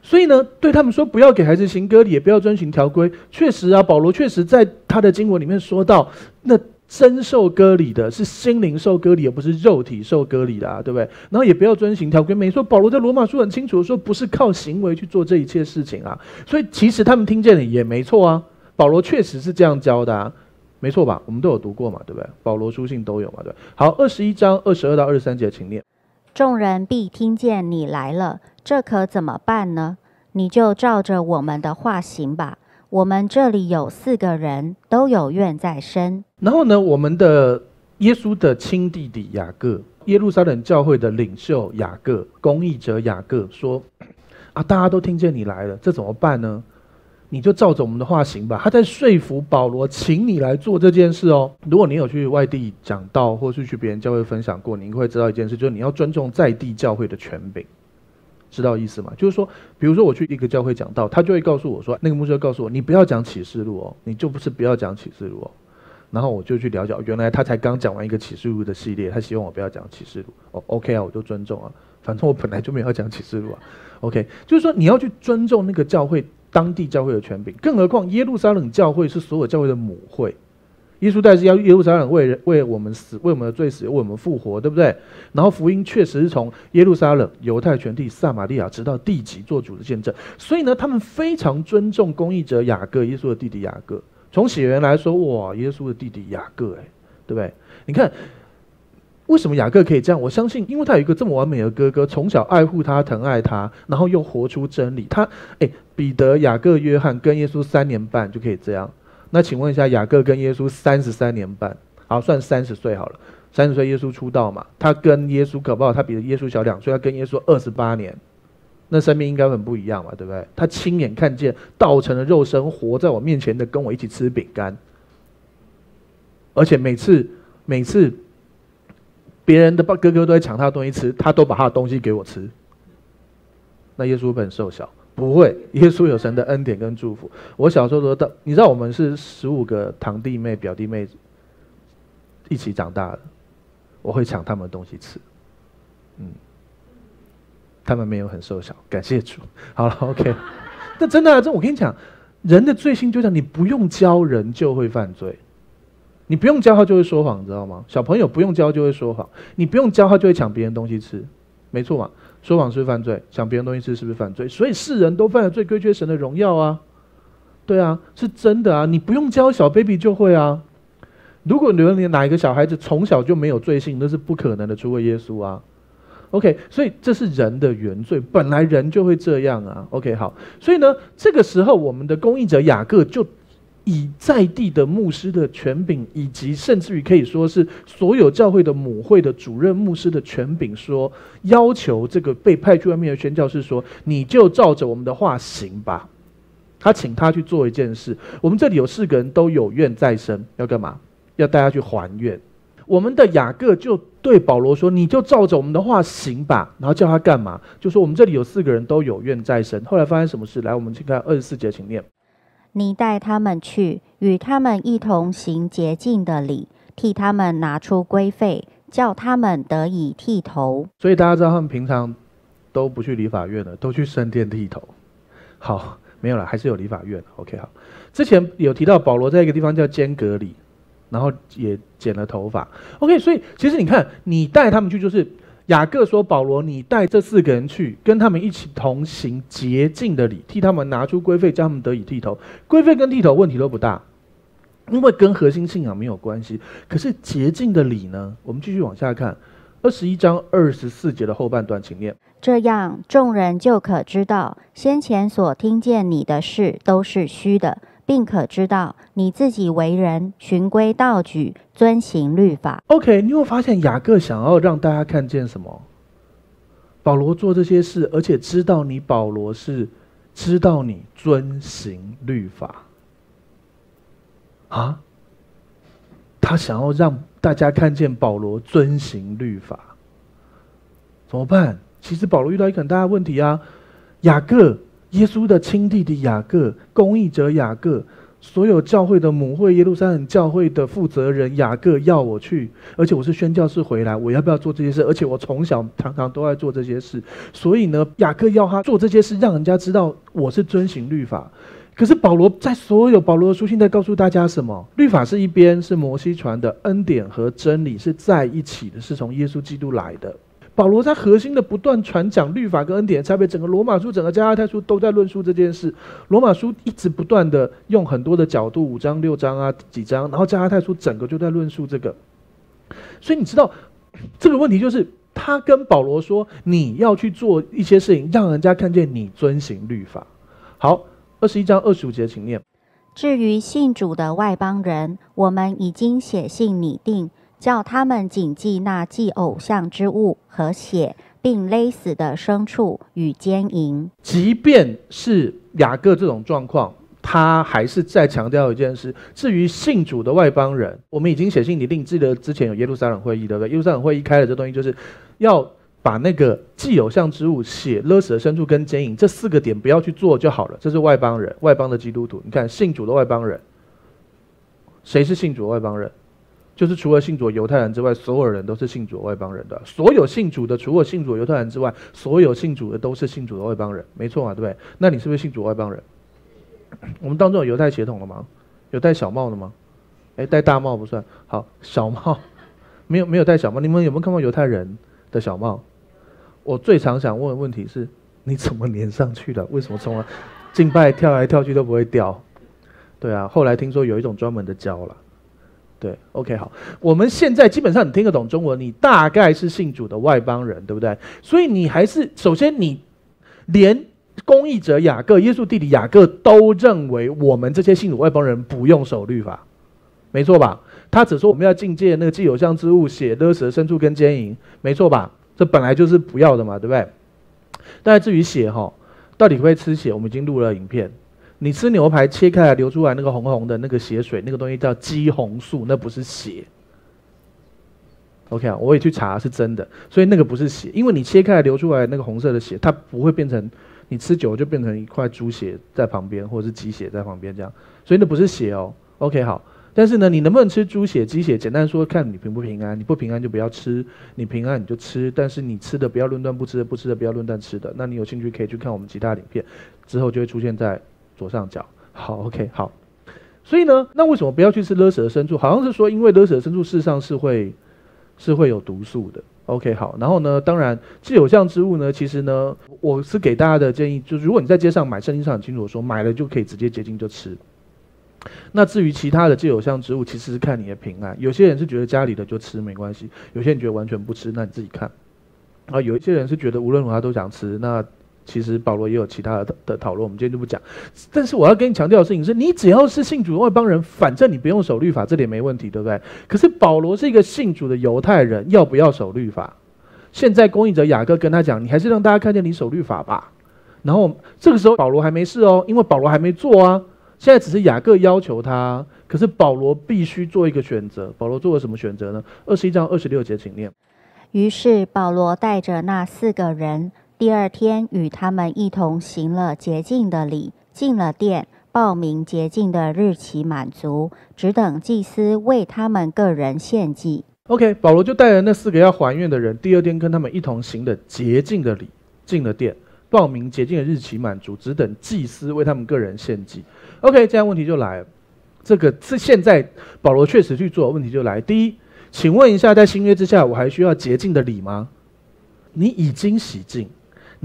所以呢，对他们说不要给孩子行割礼，也不要遵循条规。确实啊，保罗确实在他的经文里面说到，那真受割礼的是心灵受割礼，而不是肉体受割礼的，啊，对不对？然后也不要遵循条规。没错，保罗在罗马书很清楚的说，不是靠行为去做这一切事情啊。所以其实他们听见了也没错啊。保罗确实是这样教的，啊，没错吧？我们都有读过嘛，对不对？保罗书信都有嘛，对。好，二十一章二十二到二十三节，请念。众人必听见你来了，这可怎么办呢？你就照着我们的话行吧。我们这里有四个人都有愿在身。然后呢，我们的耶稣的亲弟弟雅各，耶路撒冷教会的领袖雅各，公义者雅各说：“啊，大家都听见你来了，这怎么办呢？你就照着我们的话行吧。”他在说服保罗，请你来做这件事哦。如果你有去外地讲道，或是去别人教会分享过，你会知道一件事，就是你要尊重在地教会的权柄。知道意思吗？就是说，比如说我去一个教会讲道，他就会告诉我说，那个牧师告诉我，你不要讲启示录哦，你就不是不要讲启示录哦。然后我就去了解，原来他才刚讲完一个启示录的系列，他希望我不要讲启示录。哦，OK 啊，我就尊重啊，反正我本来就没有要讲启示录啊。OK，就是说你要去尊重那个教会当地教会的权柄，更何况耶路撒冷教会是所有教会的母会。耶稣代是要耶路撒冷为人为我们死，为我们的罪死，为我们复活，对不对？然后福音确实是从耶路撒冷、犹太全地、撒玛利亚直到地极做主的见证。所以呢，他们非常尊重公义者雅各，耶稣的弟弟雅各。从血缘来说，哇，耶稣的弟弟雅各，哎，对不对？你看，为什么雅各可以这样？我相信，因为他有一个这么完美的哥哥，从小爱护他、疼爱他，然后又活出真理。他，哎，彼得、雅各、约翰跟耶稣三年半就可以这样。那请问一下，雅各跟耶稣三十三年半，好算三十岁好了。三十岁耶稣出道嘛，他跟耶稣可不好？他比耶稣小两岁，他跟耶稣二十八年，那生命应该很不一样嘛，对不对？他亲眼看见道成的肉身活在我面前的，跟我一起吃饼干，而且每次每次别人的哥哥都在抢他的东西吃，他都把他的东西给我吃。那耶稣很瘦小。不会，耶稣有神的恩典跟祝福。我小时候都到，你知道我们是十五个堂弟妹、表弟妹一起长大的，我会抢他们的东西吃。嗯，他们没有很瘦小，感谢主。好了，OK。那真的，这我跟你讲，人的罪性就像你不用教人就会犯罪，你不用教他就会说谎，你知道吗？小朋友不用教就会说谎，你不用教他就会抢别人东西吃，没错嘛。说谎是犯罪？抢别人东西吃是不是犯罪？所以世人都犯了罪，亏缺神的荣耀啊！对啊，是真的啊！你不用教小 baby 就会啊。如果你问哪一个小孩子从小就没有罪性，那是不可能的，除了耶稣啊。OK，所以这是人的原罪，本来人就会这样啊。OK，好，所以呢，这个时候我们的公益者雅各就。以在地的牧师的权柄，以及甚至于可以说是所有教会的母会的主任牧师的权柄，说要求这个被派去外面的宣教士说，你就照着我们的话行吧。他请他去做一件事。我们这里有四个人都有愿在身，要干嘛？要带他去还愿。我们的雅各就对保罗说，你就照着我们的话行吧。然后叫他干嘛？就说我们这里有四个人都有愿在身。后来发生什么事？来，我们去看二十四节，请念。你带他们去，与他们一同行洁净的礼，替他们拿出规费，叫他们得以剃头。所以大家知道，他们平常都不去理法院的，都去圣殿剃头。好，没有了，还是有理法院。OK，好。之前有提到保罗在一个地方叫间隔里，然后也剪了头发。OK，所以其实你看，你带他们去就是。雅各说：“保罗，你带这四个人去，跟他们一起同行洁净的礼，替他们拿出规费，叫他们得以剃头。规费跟剃头问题都不大，因为跟核心信仰没有关系。可是洁净的礼呢？我们继续往下看，二十一章二十四节的后半段，请念。这样众人就可知道，先前所听见你的事都是虚的。”并可知道你自己为人循规蹈矩，遵行律法。OK，你会发现雅各想要让大家看见什么？保罗做这些事，而且知道你保罗是知道你遵行律法啊。他想要让大家看见保罗遵行律法，怎么办？其实保罗遇到一个很大的问题啊，雅各。耶稣的亲弟弟雅各，公义者雅各，所有教会的母会耶路撒冷教会的负责人雅各要我去，而且我是宣教士回来，我要不要做这些事？而且我从小常常都在做这些事，所以呢，雅各要他做这些事，让人家知道我是遵行律法。可是保罗在所有保罗的书信在告诉大家什么？律法是一边，是摩西传的恩典和真理是在一起的，是从耶稣基督来的。保罗在核心的不断传讲律法跟恩典差别，整个罗马书、整个加拉太书都在论述这件事。罗马书一直不断的用很多的角度，五章、六章啊几章，然后加拉太书整个就在论述这个。所以你知道这个问题就是，他跟保罗说，你要去做一些事情，让人家看见你遵行律法。好，二十一章二十五节，请念。至于信主的外邦人，我们已经写信拟定，叫他们谨记那祭偶像之物和血，并勒死的牲畜与奸淫。即便是雅各这种状况，他还是在强调一件事：至于信主的外邦人，我们已经写信拟定。记得之前有耶路撒冷会议，对不对？耶路撒冷会议开了这东西，就是要。把那个既有像之物写勒死的牲畜跟奸淫这四个点不要去做就好了。这是外邦人，外邦的基督徒。你看信主的外邦人，谁是信主的外邦人？就是除了信主犹太人之外，所有人都是信主外邦人的。所有信主的，除了信主犹太人之外，所有信主的都是信主的外邦人，没错嘛？对不对？那你是不是信主外邦人？我们当中有犹太血统的吗？有戴小帽的吗？哎，戴大帽不算。好，小帽没有没有戴小帽。你们有没有看过犹太人的小帽？我最常想问的问题是：你怎么连上去的？为什么从来敬拜跳来跳去都不会掉？对啊，后来听说有一种专门的胶了。对，OK，好，我们现在基本上你听得懂中文，你大概是信主的外邦人，对不对？所以你还是首先你连公义者雅各、耶稣弟弟雅各都认为我们这些信主外邦人不用守律法，没错吧？他只说我们要境界那个既有像之物，血勒蛇牲畜跟奸淫，没错吧？这本来就是不要的嘛，对不对？但至于血哈，到底可不可以吃血？我们已经录了影片。你吃牛排切开来流出来那个红红的那个血水，那个东西叫肌红素，那不是血。OK 啊，我也去查是真的，所以那个不是血，因为你切开来流出来那个红色的血，它不会变成你吃久了就变成一块猪血在旁边，或者是鸡血在旁边这样，所以那不是血哦。OK 好。但是呢，你能不能吃猪血、鸡血？简单说，看你平不平安。你不平安就不要吃，你平安你就吃。但是你吃的不要论断，不吃的不吃的不要论断吃的。那你有兴趣可以去看我们其他影片，之后就会出现在左上角。好，OK，好。所以呢，那为什么不要去吃勒蛇的牲畜？好像是说，因为勒蛇的牲畜事实上是会是会有毒素的。OK，好。然后呢，当然既有像之物呢，其实呢，我是给大家的建议，就是如果你在街上买，圣经上很清楚说，买了就可以直接结晶就吃。那至于其他的既有像植物，其实是看你的平安。有些人是觉得家里的就吃没关系，有些人觉得完全不吃，那你自己看。啊，有一些人是觉得无论如何都想吃。那其实保罗也有其他的的讨论，我们今天就不讲。但是我要跟你强调的事情是，你只要是信主的外邦人，反正你不用守律法，这点没问题，对不对？可是保罗是一个信主的犹太人，要不要守律法？现在公义者雅各跟他讲，你还是让大家看见你守律法吧。然后这个时候保罗还没事哦，因为保罗还没做啊。现在只是雅各要求他，可是保罗必须做一个选择。保罗做了什么选择呢？二十一章二十六节，请念。于是保罗带着那四个人，第二天与他们一同行了洁净的礼，进了殿，报名洁净的日期满足，只等祭司为他们个人献祭。OK，保罗就带着那四个要还愿的人，第二天跟他们一同行的洁净的礼，进了殿，报名洁净的日期满足，只等祭司为他们个人献祭。OK，这样问题就来了。这个是现在保罗确实去做，问题就来。第一，请问一下，在新约之下，我还需要洁净的礼吗？你已经洗净，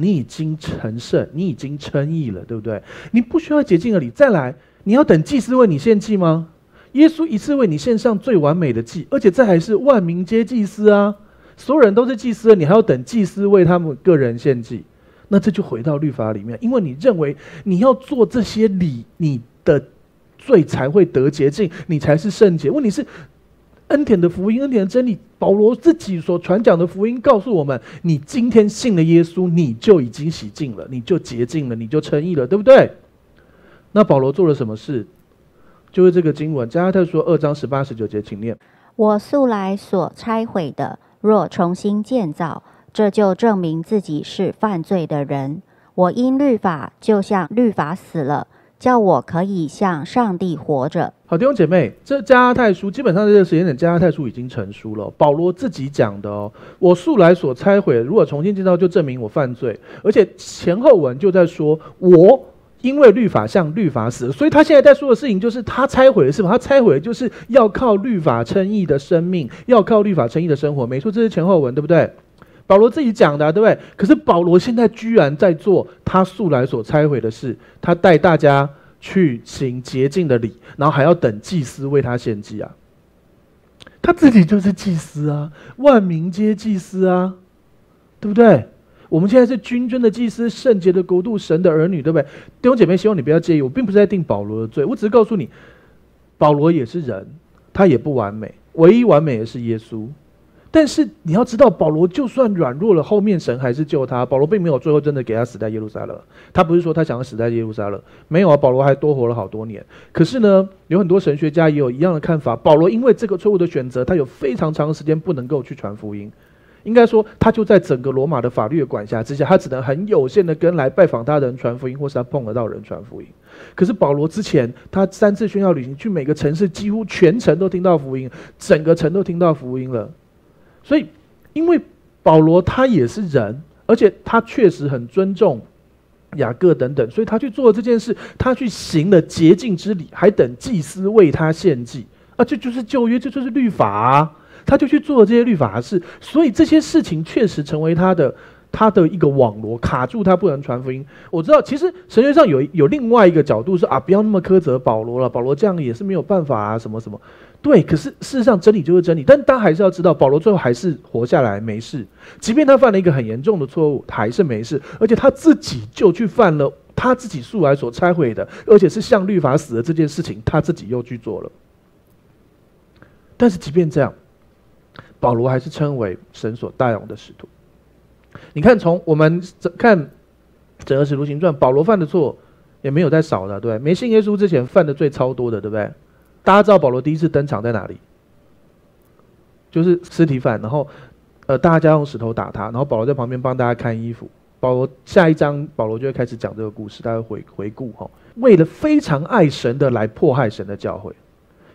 你已经成圣，你已经称义了，对不对？你不需要洁净的礼。再来，你要等祭司为你献祭吗？耶稣一次为你献上最完美的祭，而且这还是万民皆祭司啊！所有人都是祭司，你还要等祭司为他们个人献祭？那这就回到律法里面，因为你认为你要做这些礼，你的罪才会得洁净，你才是圣洁。问题是，恩典的福音，恩典的真理，保罗自己所传讲的福音告诉我们：你今天信了耶稣，你就已经洗净了，你就洁净了，你就称义了，对不对？那保罗做了什么事？就是这个经文，加拉太说二章十八十九节，请念：我素来所拆毁的，若重新建造。这就证明自己是犯罪的人。我因律法，就像律法死了，叫我可以向上帝活着。好，弟兄姐妹，这加拉太书基本上这个时间点，加拉太书已经成书了。保罗自己讲的哦，我素来所拆毁，如果重新建造，就证明我犯罪。而且前后文就在说，我因为律法向律法死，所以他现在在说的事情就是他拆毁的是什么？他拆毁的就是要靠律法称义的生命，要靠律法称义的生活。没错，这是前后文，对不对？保罗自己讲的，啊对不对？可是保罗现在居然在做他素来所拆毁的事，他带大家去行洁净的礼，然后还要等祭司为他献祭啊。他自己就是祭司啊，万民皆祭司啊，对不对？我们现在是君尊的祭司，圣洁的国度，神的儿女，对不对？弟兄姐妹，希望你不要介意，我并不是在定保罗的罪，我只是告诉你，保罗也是人，他也不完美，唯一完美的是耶稣。但是你要知道，保罗就算软弱了，后面神还是救他。保罗并没有最后真的给他死在耶路撒冷，他不是说他想要死在耶路撒冷，没有啊，保罗还多活了好多年。可是呢，有很多神学家也有一样的看法，保罗因为这个错误的选择，他有非常长的时间不能够去传福音。应该说，他就在整个罗马的法律的管辖之下，他只能很有限的跟来拜访他的人传福音，或是他碰得到人传福音。可是保罗之前，他三次宣教旅行去每个城市，几乎全城都听到福音，整个城都听到福音了。所以，因为保罗他也是人，而且他确实很尊重雅各等等，所以他去做这件事，他去行了洁净之礼，还等祭司为他献祭。啊，这就是旧约，这就是律法啊，他就去做这些律法的事，所以这些事情确实成为他的他的一个网罗，卡住他不能传福音。我知道，其实神学上有有另外一个角度是啊，不要那么苛责保罗了，保罗这样也是没有办法啊，什么什么。对，可是事实上真理就是真理，但大家还是要知道，保罗最后还是活下来，没事。即便他犯了一个很严重的错误，还是没事。而且他自己就去犯了他自己素来所拆毁的，而且是向律法死的这件事情，他自己又去做了。但是即便这样，保罗还是称为神所大用的使徒。你看，从我们看整个使徒行传，保罗犯的错也没有在少的，对没信耶稣之前犯的罪超多的，对不对？大家知道保罗第一次登场在哪里？就是尸体犯，然后，呃，大家用石头打他，然后保罗在旁边帮大家看衣服。保罗下一章，保罗就会开始讲这个故事，大家回回顾哈。为了非常爱神的来迫害神的教会，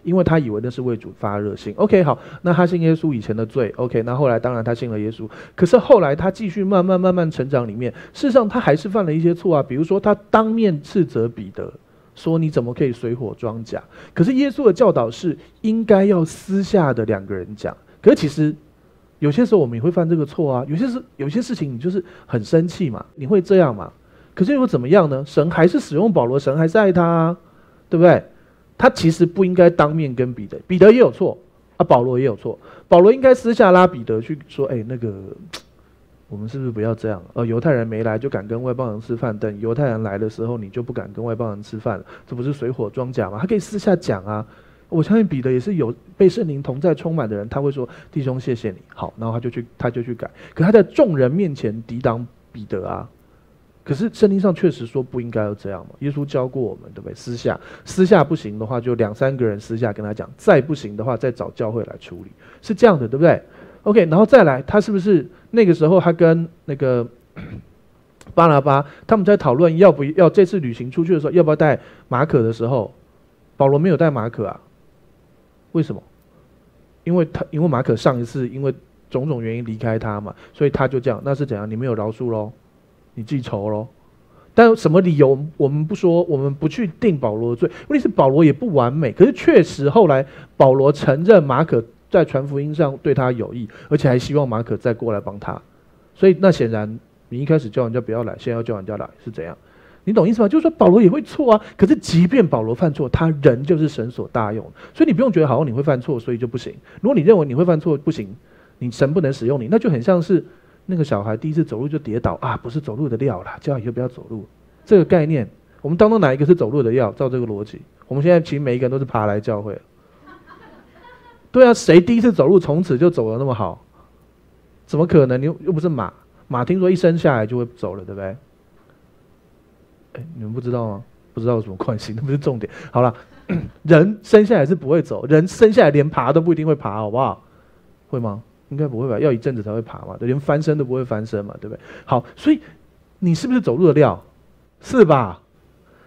因为他以为那是为主发热心。OK，好，那他信耶稣以前的罪，OK，那后来当然他信了耶稣，可是后来他继续慢慢慢慢成长里面，事实上他还是犯了一些错啊，比如说他当面斥责彼得。说你怎么可以水火装甲？可是耶稣的教导是应该要私下的两个人讲。可是其实有些时候我们也会犯这个错啊。有些事有些事情你就是很生气嘛，你会这样嘛？可是又怎么样呢？神还是使用保罗，神还是爱他，啊对不对？他其实不应该当面跟彼得，彼得也有错啊，保罗也有错。保罗应该私下拉彼得去说：“哎，那个。”我们是不是不要这样？呃，犹太人没来就敢跟外邦人吃饭，等犹太人来的时候，你就不敢跟外邦人吃饭了，这不是水火装甲吗？他可以私下讲啊。我相信彼得也是有被圣灵同在充满的人，他会说：“弟兄，谢谢你。”好，然后他就去，他就去改。可他在众人面前抵挡彼得啊。可是圣经上确实说不应该要这样嘛。耶稣教过我们，对不对？私下，私下不行的话，就两三个人私下跟他讲；再不行的话，再找教会来处理，是这样的，对不对？OK，然后再来，他是不是那个时候他跟那个 巴拿巴他们在讨论要不要这次旅行出去的时候要不要带马可的时候，保罗没有带马可啊？为什么？因为他因为马可上一次因为种种原因离开他嘛，所以他就这样，那是怎样？你没有饶恕喽？你记仇喽？但什么理由我们不说，我们不去定保罗的罪。问题是保罗也不完美，可是确实后来保罗承认马可。在传福音上对他有益，而且还希望马可再过来帮他，所以那显然你一开始叫人家不要来，现在要叫人家来是怎样？你懂意思吗？就是说保罗也会错啊，可是即便保罗犯错，他人就是神所大用，所以你不用觉得好像你会犯错，所以就不行。如果你认为你会犯错不行，你神不能使用你，那就很像是那个小孩第一次走路就跌倒啊，不是走路的料啦，叫以后不要走路。这个概念，我们当中哪一个是走路的料？照这个逻辑，我们现在其实每一个人都是爬来教会。对啊，谁第一次走路从此就走的那么好？怎么可能？你又又不是马，马听说一生下来就会走了，对不对？哎，你们不知道吗？不知道有什么关系？那不是重点。好了，人生下来是不会走，人生下来连爬都不一定会爬，好不好？会吗？应该不会吧？要一阵子才会爬嘛，连翻身都不会翻身嘛，对不对？好，所以你是不是走路的料？是吧？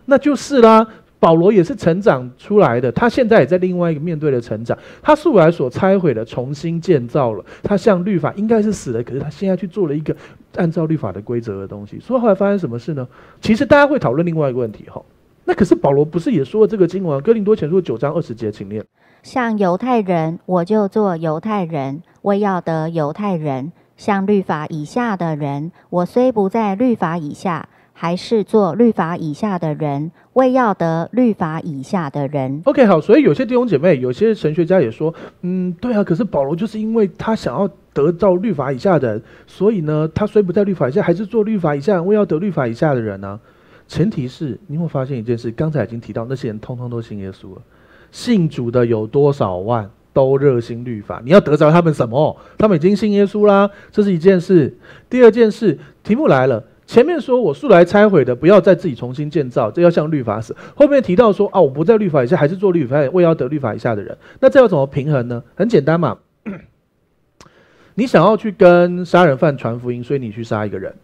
那就是啦。保罗也是成长出来的，他现在也在另外一个面对的成长。他素来所拆毁的，重新建造了。他向律法应该是死了，可是他现在去做了一个按照律法的规则的东西。所以后来发生什么事呢？其实大家会讨论另外一个问题哈。那可是保罗不是也说了这个经文？哥林多前书九章二十节，请念：像犹太人，我就做犹太人，为要得犹太人；像律法以下的人，我虽不在律法以下，还是做律法以下的人，为要得律法以下的人。OK，好，所以有些弟兄姐妹，有些神学家也说，嗯，对啊，可是保罗就是因为他想要得到律法以下的，所以呢，他虽不在律法以下，还是做律法以下，为要得律法以下的人呢、前提是你有没有发现一件事？刚才已经提到，那些人通通都信耶稣了，信主的有多少万？都热心律法，你要得着他们什么？他们已经信耶稣啦，这是一件事。第二件事，题目来了。前面说我素来拆毁的，不要再自己重新建造，这要像律法死。后面提到说啊，我不在律法以下，还是做律法，为要得律法以下的人。那这要怎么平衡呢？很简单嘛，你想要去跟杀人犯传福音，所以你去杀一个人，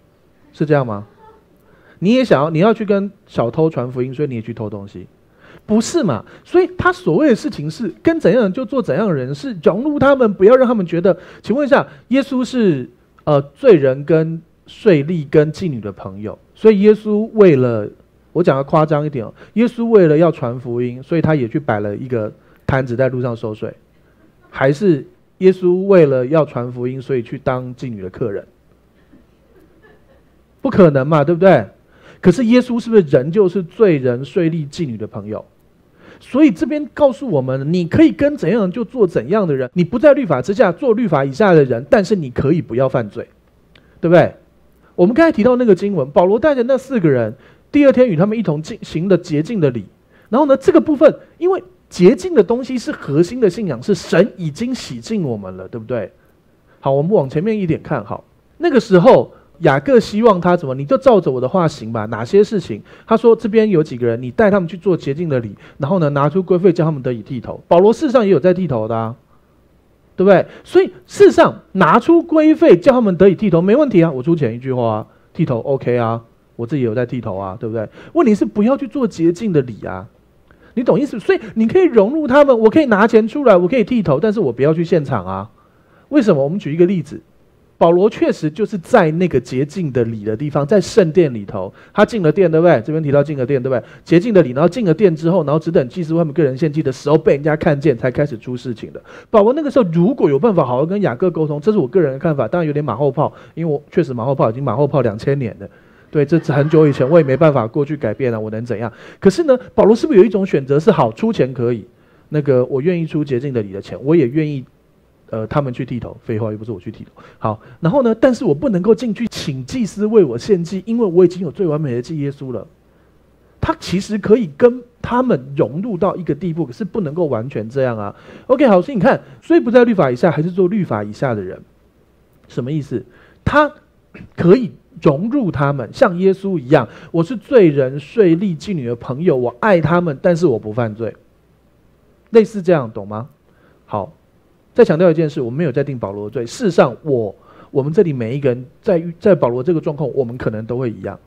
是这样吗？你也想要，你要去跟小偷传福音，所以你也去偷东西，不是嘛？所以他所谓的事情是跟怎样就做怎样的人，是融入他们，不要让他们觉得。请问一下，耶稣是呃罪人跟税吏跟妓女的朋友，所以耶稣为了我讲的夸张一点哦，耶稣为了要传福音，所以他也去摆了一个摊子在路上收税，还是耶稣为了要传福音，所以去当妓女的客人？不可能嘛，对不对？可是耶稣是不是人就是罪人、税吏、妓女的朋友？所以这边告诉我们，你可以跟怎样就做怎样的人，你不在律法之下做律法以下的人，但是你可以不要犯罪，对不对？我们刚才提到那个经文，保罗带着那四个人，第二天与他们一同进行了洁净的礼。然后呢，这个部分因为洁净的东西是核心的信仰，是神已经洗净我们了，对不对？好，我们往前面一点看，好，那个时候。雅各希望他怎么？你就照着我的话行吧。哪些事情？他说这边有几个人，你带他们去做洁净的礼，然后呢拿出规费，叫他们得以剃头。保罗事实上也有在剃头的、啊，对不对？所以事实上拿出规费，叫他们得以剃头，没问题啊。我出钱一句话啊，剃头 OK 啊，我自己有在剃头啊，对不对？问题是不要去做洁净的礼啊，你懂意思？所以你可以融入他们，我可以拿钱出来，我可以剃头，但是我不要去现场啊。为什么？我们举一个例子。保罗确实就是在那个洁净的礼的地方，在圣殿里头，他进了殿，对不对？这边提到进了殿，对不对？洁净的礼，然后进了殿之后，然后只等祭司他们个人献祭的时候被人家看见，才开始出事情的。保罗那个时候如果有办法好好跟雅各沟通，这是我个人的看法，当然有点马后炮，因为我确实马后炮已经马后炮两千年了，对，这是很久以前，我也没办法过去改变了，我能怎样？可是呢，保罗是不是有一种选择是好出钱可以，那个我愿意出洁净的礼的钱，我也愿意。呃，他们去剃头，废话又不是我去剃头。好，然后呢？但是我不能够进去请祭司为我献祭，因为我已经有最完美的祭耶稣了。他其实可以跟他们融入到一个地步，可是不能够完全这样啊。OK，好，所以你看，所以不在律法以下，还是做律法以下的人，什么意思？他可以融入他们，像耶稣一样，我是罪人、税吏、妓女的朋友，我爱他们，但是我不犯罪，类似这样，懂吗？好。再强调一件事，我们没有在定保罗的罪。事实上，我我们这里每一个人在在保罗这个状况，我们可能都会一样，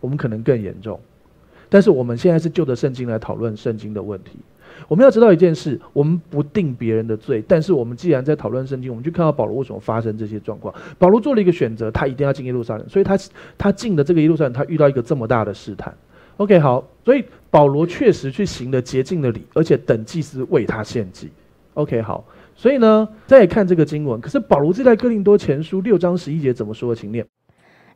我们可能更严重。但是我们现在是就着圣经来讨论圣经的问题。我们要知道一件事，我们不定别人的罪，但是我们既然在讨论圣经，我们就看到保罗为什么发生这些状况。保罗做了一个选择，他一定要进耶路撒冷，所以他他进的这个耶路撒冷，他遇到一个这么大的试探。OK，好，所以保罗确实去行了洁净的礼，而且等祭司为他献祭。OK，好。所以呢，再看这个经文，可是保罗是在哥林多前书六章十一节怎么说的？请念：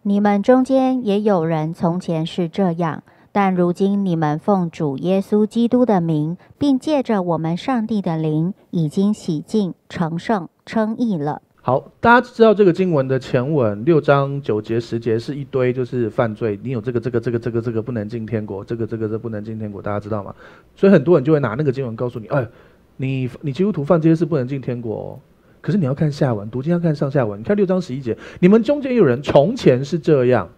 你们中间也有人从前是这样，但如今你们奉主耶稣基督的名，并借着我们上帝的灵，已经洗净、成圣、称义了。好，大家知道这个经文的前文六章九节十节是一堆就是犯罪，你有这个这个这个这个这个不能进天国，这个这个这不能进天国，大家知道吗？所以很多人就会拿那个经文告诉你，哎。你你基督徒犯这些事不能进天国、哦，可是你要看下文，读经要看上下文。你看六章十一节，你们中间有人从前是这样，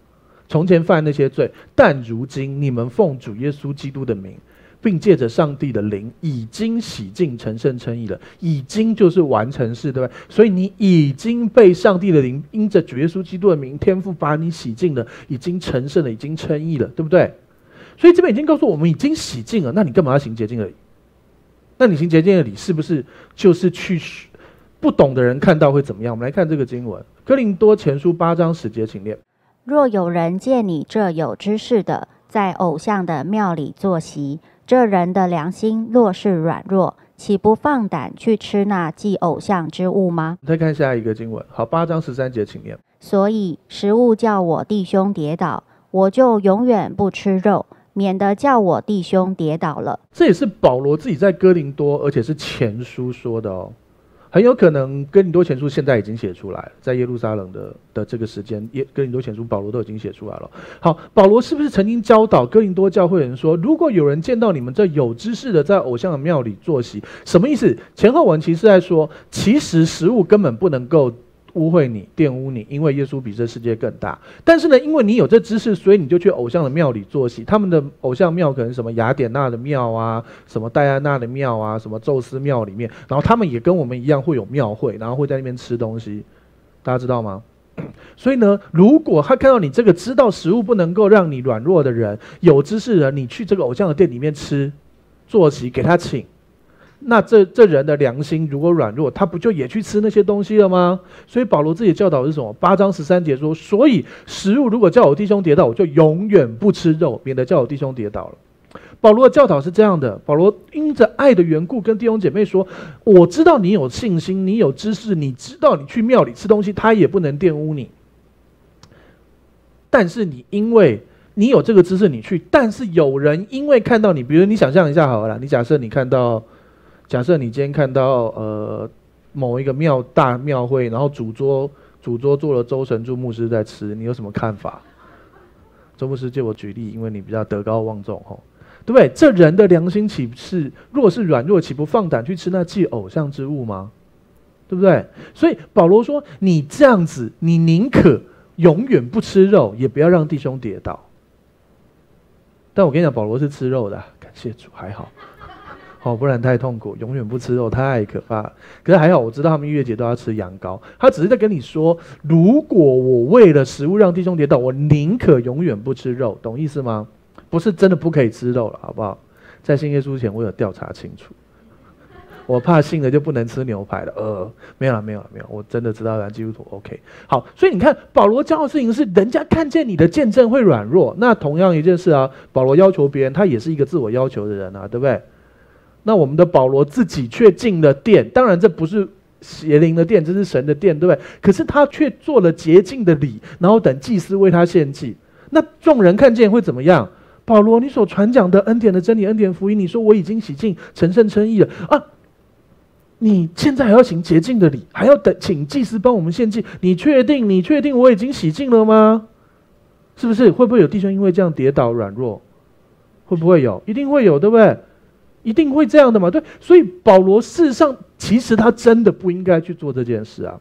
从前犯那些罪，但如今你们奉主耶稣基督的名，并借着上帝的灵，已经洗净、成圣、称义了。已经就是完成式，对不对？所以你已经被上帝的灵，因着主耶稣基督的名，天父把你洗净了，已经成圣了，已经称义了，对不对？所以这边已经告诉我们，已经洗净了，那你干嘛要行洁净的礼？那你行洁净的礼是不是就是去不懂的人看到会怎么样？我们来看这个经文，《哥林多前书》八章十节，请念：若有人见你这有知识的，在偶像的庙里坐席，这人的良心若是软弱，岂不放胆去吃那祭偶像之物吗？再看下一个经文，好，八章十三节，请念。所以食物叫我弟兄跌倒，我就永远不吃肉，免得叫我弟兄跌倒了。这也是保罗自己在哥林多，而且是前书说的哦。很有可能哥林多前书现在已经写出来，在耶路撒冷的的这个时间，耶哥林多前书保罗都已经写出来了。好，保罗是不是曾经教导哥林多教会人说，如果有人见到你们这有知识的在偶像的庙里坐席，什么意思？前后文其实在说，其实食物根本不能够。污秽你，玷污你，因为耶稣比这世界更大。但是呢，因为你有这知识，所以你就去偶像的庙里做戏。他们的偶像庙可能什么雅典娜的庙啊，什么戴安娜的庙啊，什么宙斯庙里面，然后他们也跟我们一样会有庙会，然后会在那边吃东西。大家知道吗？所以呢，如果他看到你这个知道食物不能够让你软弱的人，有知识人，你去这个偶像的店里面吃，坐席给他请。那这这人的良心如果软弱，他不就也去吃那些东西了吗？所以保罗自己教导是什么？八章十三节说：所以食物如果叫我弟兄跌倒，我就永远不吃肉，免得叫我弟兄跌倒了。保罗的教导是这样的：保罗因着爱的缘故，跟弟兄姐妹说：我知道你有信心，你有知识，你知道你去庙里吃东西，他也不能玷污你。但是你因为你有这个知识，你去，但是有人因为看到你，比如你想象一下好了，你假设你看到。假设你今天看到呃某一个庙大庙会，然后主桌主桌坐了周神柱牧师在吃，你有什么看法？周牧师借我举例，因为你比较德高望重吼，对不对？这人的良心岂不是若是软弱，岂不放胆去吃那祭偶像之物吗？对不对？所以保罗说，你这样子，你宁可永远不吃肉，也不要让弟兄跌倒。但我跟你讲，保罗是吃肉的，感谢主，还好。哦，不然太痛苦，永远不吃肉太可怕。可是还好，我知道他们月节都要吃羊羔。他只是在跟你说，如果我为了食物让弟兄跌倒，我宁可永远不吃肉，懂意思吗？不是真的不可以吃肉了，好不好？在信耶稣前，我有调查清楚。我怕信了就不能吃牛排了。呃，没有了，没有了，没有。我真的知道，咱基督徒 OK。好，所以你看，保罗教的事情是，人家看见你的见证会软弱。那同样一件事啊，保罗要求别人，他也是一个自我要求的人啊，对不对？那我们的保罗自己却进了殿，当然这不是邪灵的殿，这是神的殿，对不对？可是他却做了洁净的礼，然后等祭司为他献祭。那众人看见会怎么样？保罗，你所传讲的恩典的真理、恩典福音，你说我已经洗净、成圣、称义了啊！你现在还要行洁净的礼，还要等请祭司帮我们献祭？你确定？你确定我已经洗净了吗？是不是？会不会有弟兄因为这样跌倒软弱？会不会有？一定会有，对不对？一定会这样的嘛？对，所以保罗事实上其实他真的不应该去做这件事啊。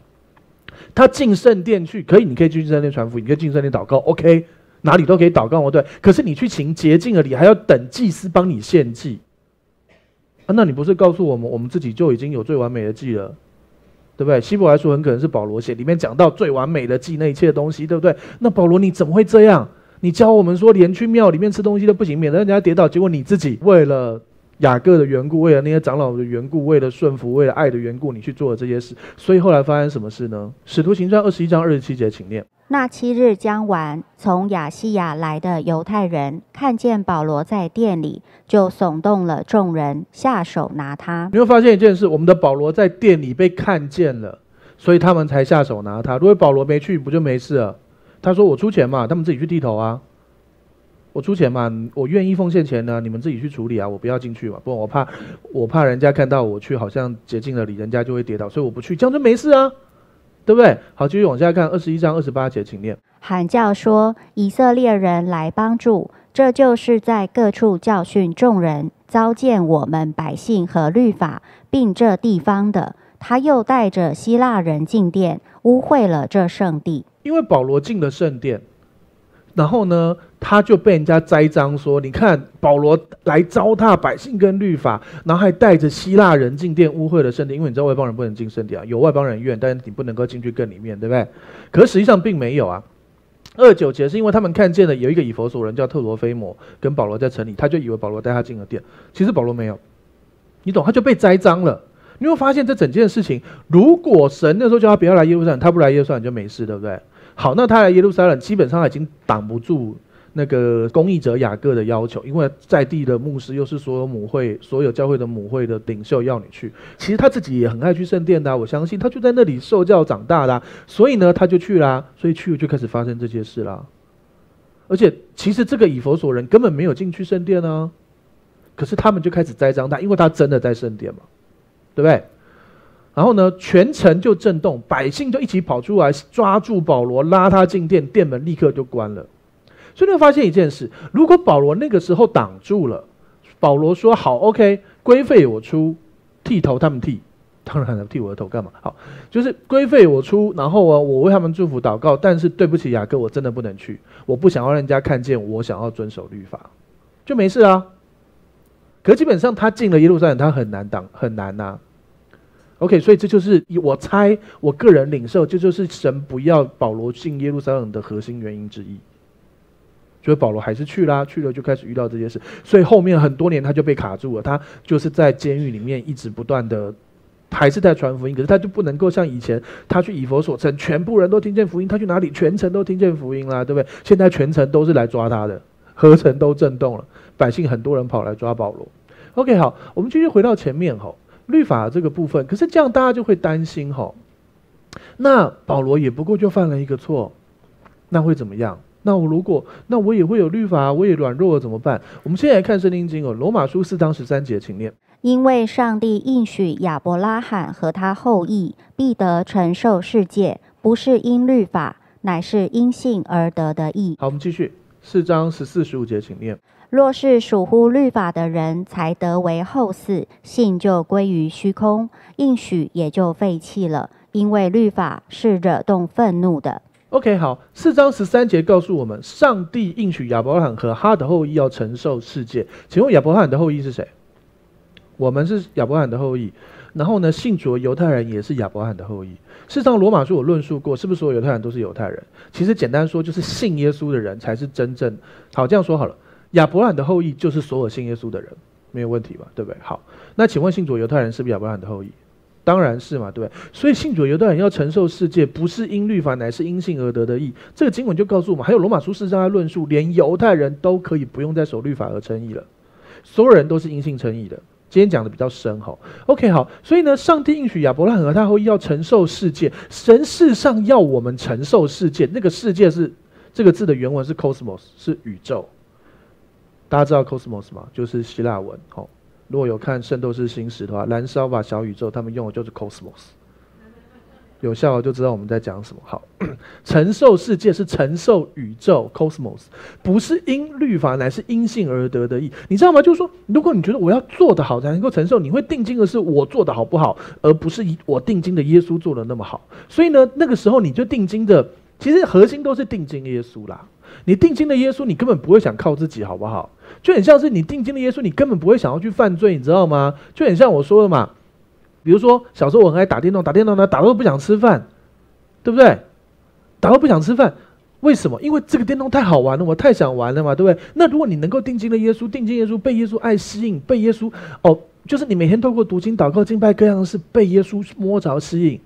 他进圣殿去，可以，你可以进圣殿传福音，你可以进圣殿祷告，OK，哪里都可以祷告哦，对。可是你去行洁净的礼，还要等祭司帮你献祭啊？那你不是告诉我们，我们自己就已经有最完美的祭了，对不对？希伯来书很可能是保罗写，里面讲到最完美的祭那一切东西，对不对？那保罗你怎么会这样？你教我们说，连去庙里面吃东西都不行，免得人家跌倒，结果你自己为了。雅各的缘故，为了那些长老的缘故，为了顺服，为了爱的缘故，你去做了这些事。所以后来发生什么事呢？使徒行传二十一章二十七节，请念。那七日将完，从亚细亚来的犹太人看见保罗在店里，就耸动了众人，下手拿他。你会发现一件事：我们的保罗在店里被看见了，所以他们才下手拿他。如果保罗没去，不就没事了？他说：“我出钱嘛，他们自己去剃头啊。”我出钱嘛，我愿意奉献钱呢，你们自己去处理啊，我不要进去嘛，不，我怕，我怕人家看到我去，好像洁净了力，人家就会跌倒，所以我不去，这样就没事啊，对不对？好，继续往下看，二十一章二十八节，请念。喊叫说：“以色列人来帮助，这就是在各处教训众人，糟践我们百姓和律法，并这地方的。他又带着希腊人进殿，污秽了这圣地。因为保罗进了圣殿。”然后呢，他就被人家栽赃说：“你看保罗来糟蹋百姓跟律法，然后还带着希腊人进殿污秽了圣殿。因为你知道外邦人不能进圣殿啊，有外邦人愿，但是你不能够进去更里面，对不对？可实际上并没有啊。二九节是因为他们看见了有一个以佛所人叫特罗菲摩跟保罗在城里，他就以为保罗带他进了殿，其实保罗没有，你懂？他就被栽赃了。你会发现这整件事情，如果神那时候叫他不要来耶路撒冷，他不来耶路撒冷就没事，对不对？好，那他来耶路撒冷，基本上已经挡不住那个公益者雅各的要求，因为在地的牧师又是所有母会、所有教会的母会的领袖，要你去。其实他自己也很爱去圣殿的，我相信他就在那里受教长大的，所以呢，他就去啦。所以去了就开始发生这些事啦。而且其实这个以佛所人根本没有进去圣殿啊，可是他们就开始栽赃他，因为他真的在圣殿嘛，对不对？然后呢，全城就震动，百姓就一起跑出来抓住保罗，拉他进殿，殿门立刻就关了。所以你会发现一件事：如果保罗那个时候挡住了，保罗说好，OK，规费我出，剃头他们剃，当然了，剃我的头干嘛？好，就是规费我出，然后啊，我为他们祝福祷告。但是对不起，雅各，我真的不能去，我不想要让人家看见我想要遵守律法，就没事啊。可基本上他进了耶路撒冷，他很难挡，很难呐。OK，所以这就是我猜，我个人领受，这就是神不要保罗进耶路撒冷的核心原因之一。所以保罗还是去啦，去了就开始遇到这件事，所以后面很多年他就被卡住了。他就是在监狱里面一直不断的，还是在传福音，可是他就不能够像以前他去以佛所称，全部人都听见福音，他去哪里全城都听见福音啦，对不对？现在全城都是来抓他的，合城都震动了，百姓很多人跑来抓保罗。OK，好，我们继续回到前面哈，律法这个部分，可是这样大家就会担心哈，那保罗也不过就犯了一个错，那会怎么样？那我如果那我也会有律法，我也软弱了怎么办？我们现在来看圣经经哦，罗马书四章十三节，请念。因为上帝应许亚伯拉罕和他后裔必得承受世界，不是因律法，乃是因信而得的义。好，我们继续四章十四十五节，请念。若是属乎律法的人才得为后嗣，信就归于虚空，应许也就废弃了，因为律法是惹动愤怒的。OK，好，四章十三节告诉我们，上帝应许亚伯拉罕和他的后裔要承受世界。请问亚伯拉罕的后裔是谁？我们是亚伯拉罕的后裔。然后呢，信主的犹太人也是亚伯拉罕的后裔。事实上，罗马书有论述过，是不是所有犹太人都是犹太人？其实简单说，就是信耶稣的人才是真正好。这样说好了，亚伯拉罕的后裔就是所有信耶稣的人，没有问题吧？对不对？好，那请问信主犹太人是不是亚伯拉罕的后裔？当然是嘛，对不对？所以信主犹太人要承受世界，不是因律法，乃是因信而得的义。这个经文就告诉我们，还有罗马书四章的论述，连犹太人都可以不用再守律法而称义了，所有人都是因信称义的。今天讲的比较深哈。OK，好，所以呢，上帝应许亚伯拉罕和他后裔要承受世界，神世上要我们承受世界，那个世界是这个字的原文是 cosmos，是宇宙。大家知道 cosmos 吗？就是希腊文，好。如果有看《圣斗士星矢》的话，燃烧吧小宇宙，他们用的就是 cosmos，有效就知道我们在讲什么。好，承受世界是承受宇宙 cosmos，不是因律法，乃是因信而得的义。你知道吗？就是说，如果你觉得我要做得好才能够承受，你会定睛的是我做的好不好，而不是我定睛的耶稣做的那么好。所以呢，那个时候你就定睛的，其实核心都是定睛耶稣啦。你定睛的耶稣，你根本不会想靠自己，好不好？就很像是你定睛的耶稣，你根本不会想要去犯罪，你知道吗？就很像我说的嘛，比如说小时候我很爱打电动，打电动呢打到不想吃饭，对不对？打到不想吃饭，为什么？因为这个电动太好玩了，我太想玩了嘛，对不对？那如果你能够定睛了耶稣，定睛耶稣，被耶稣爱吸引，被耶稣哦，就是你每天透过读经、祷告、敬拜各样的事，被耶稣摸着吸引，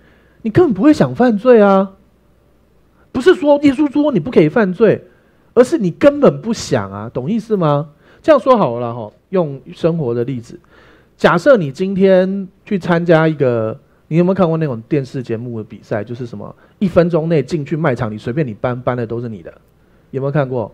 你根本不会想犯罪啊！不是说耶稣说你不可以犯罪。而是你根本不想啊，懂意思吗？这样说好了哈，用生活的例子，假设你今天去参加一个，你有没有看过那种电视节目的比赛？就是什么一分钟内进去卖场，你随便你搬搬的都是你的，有没有看过？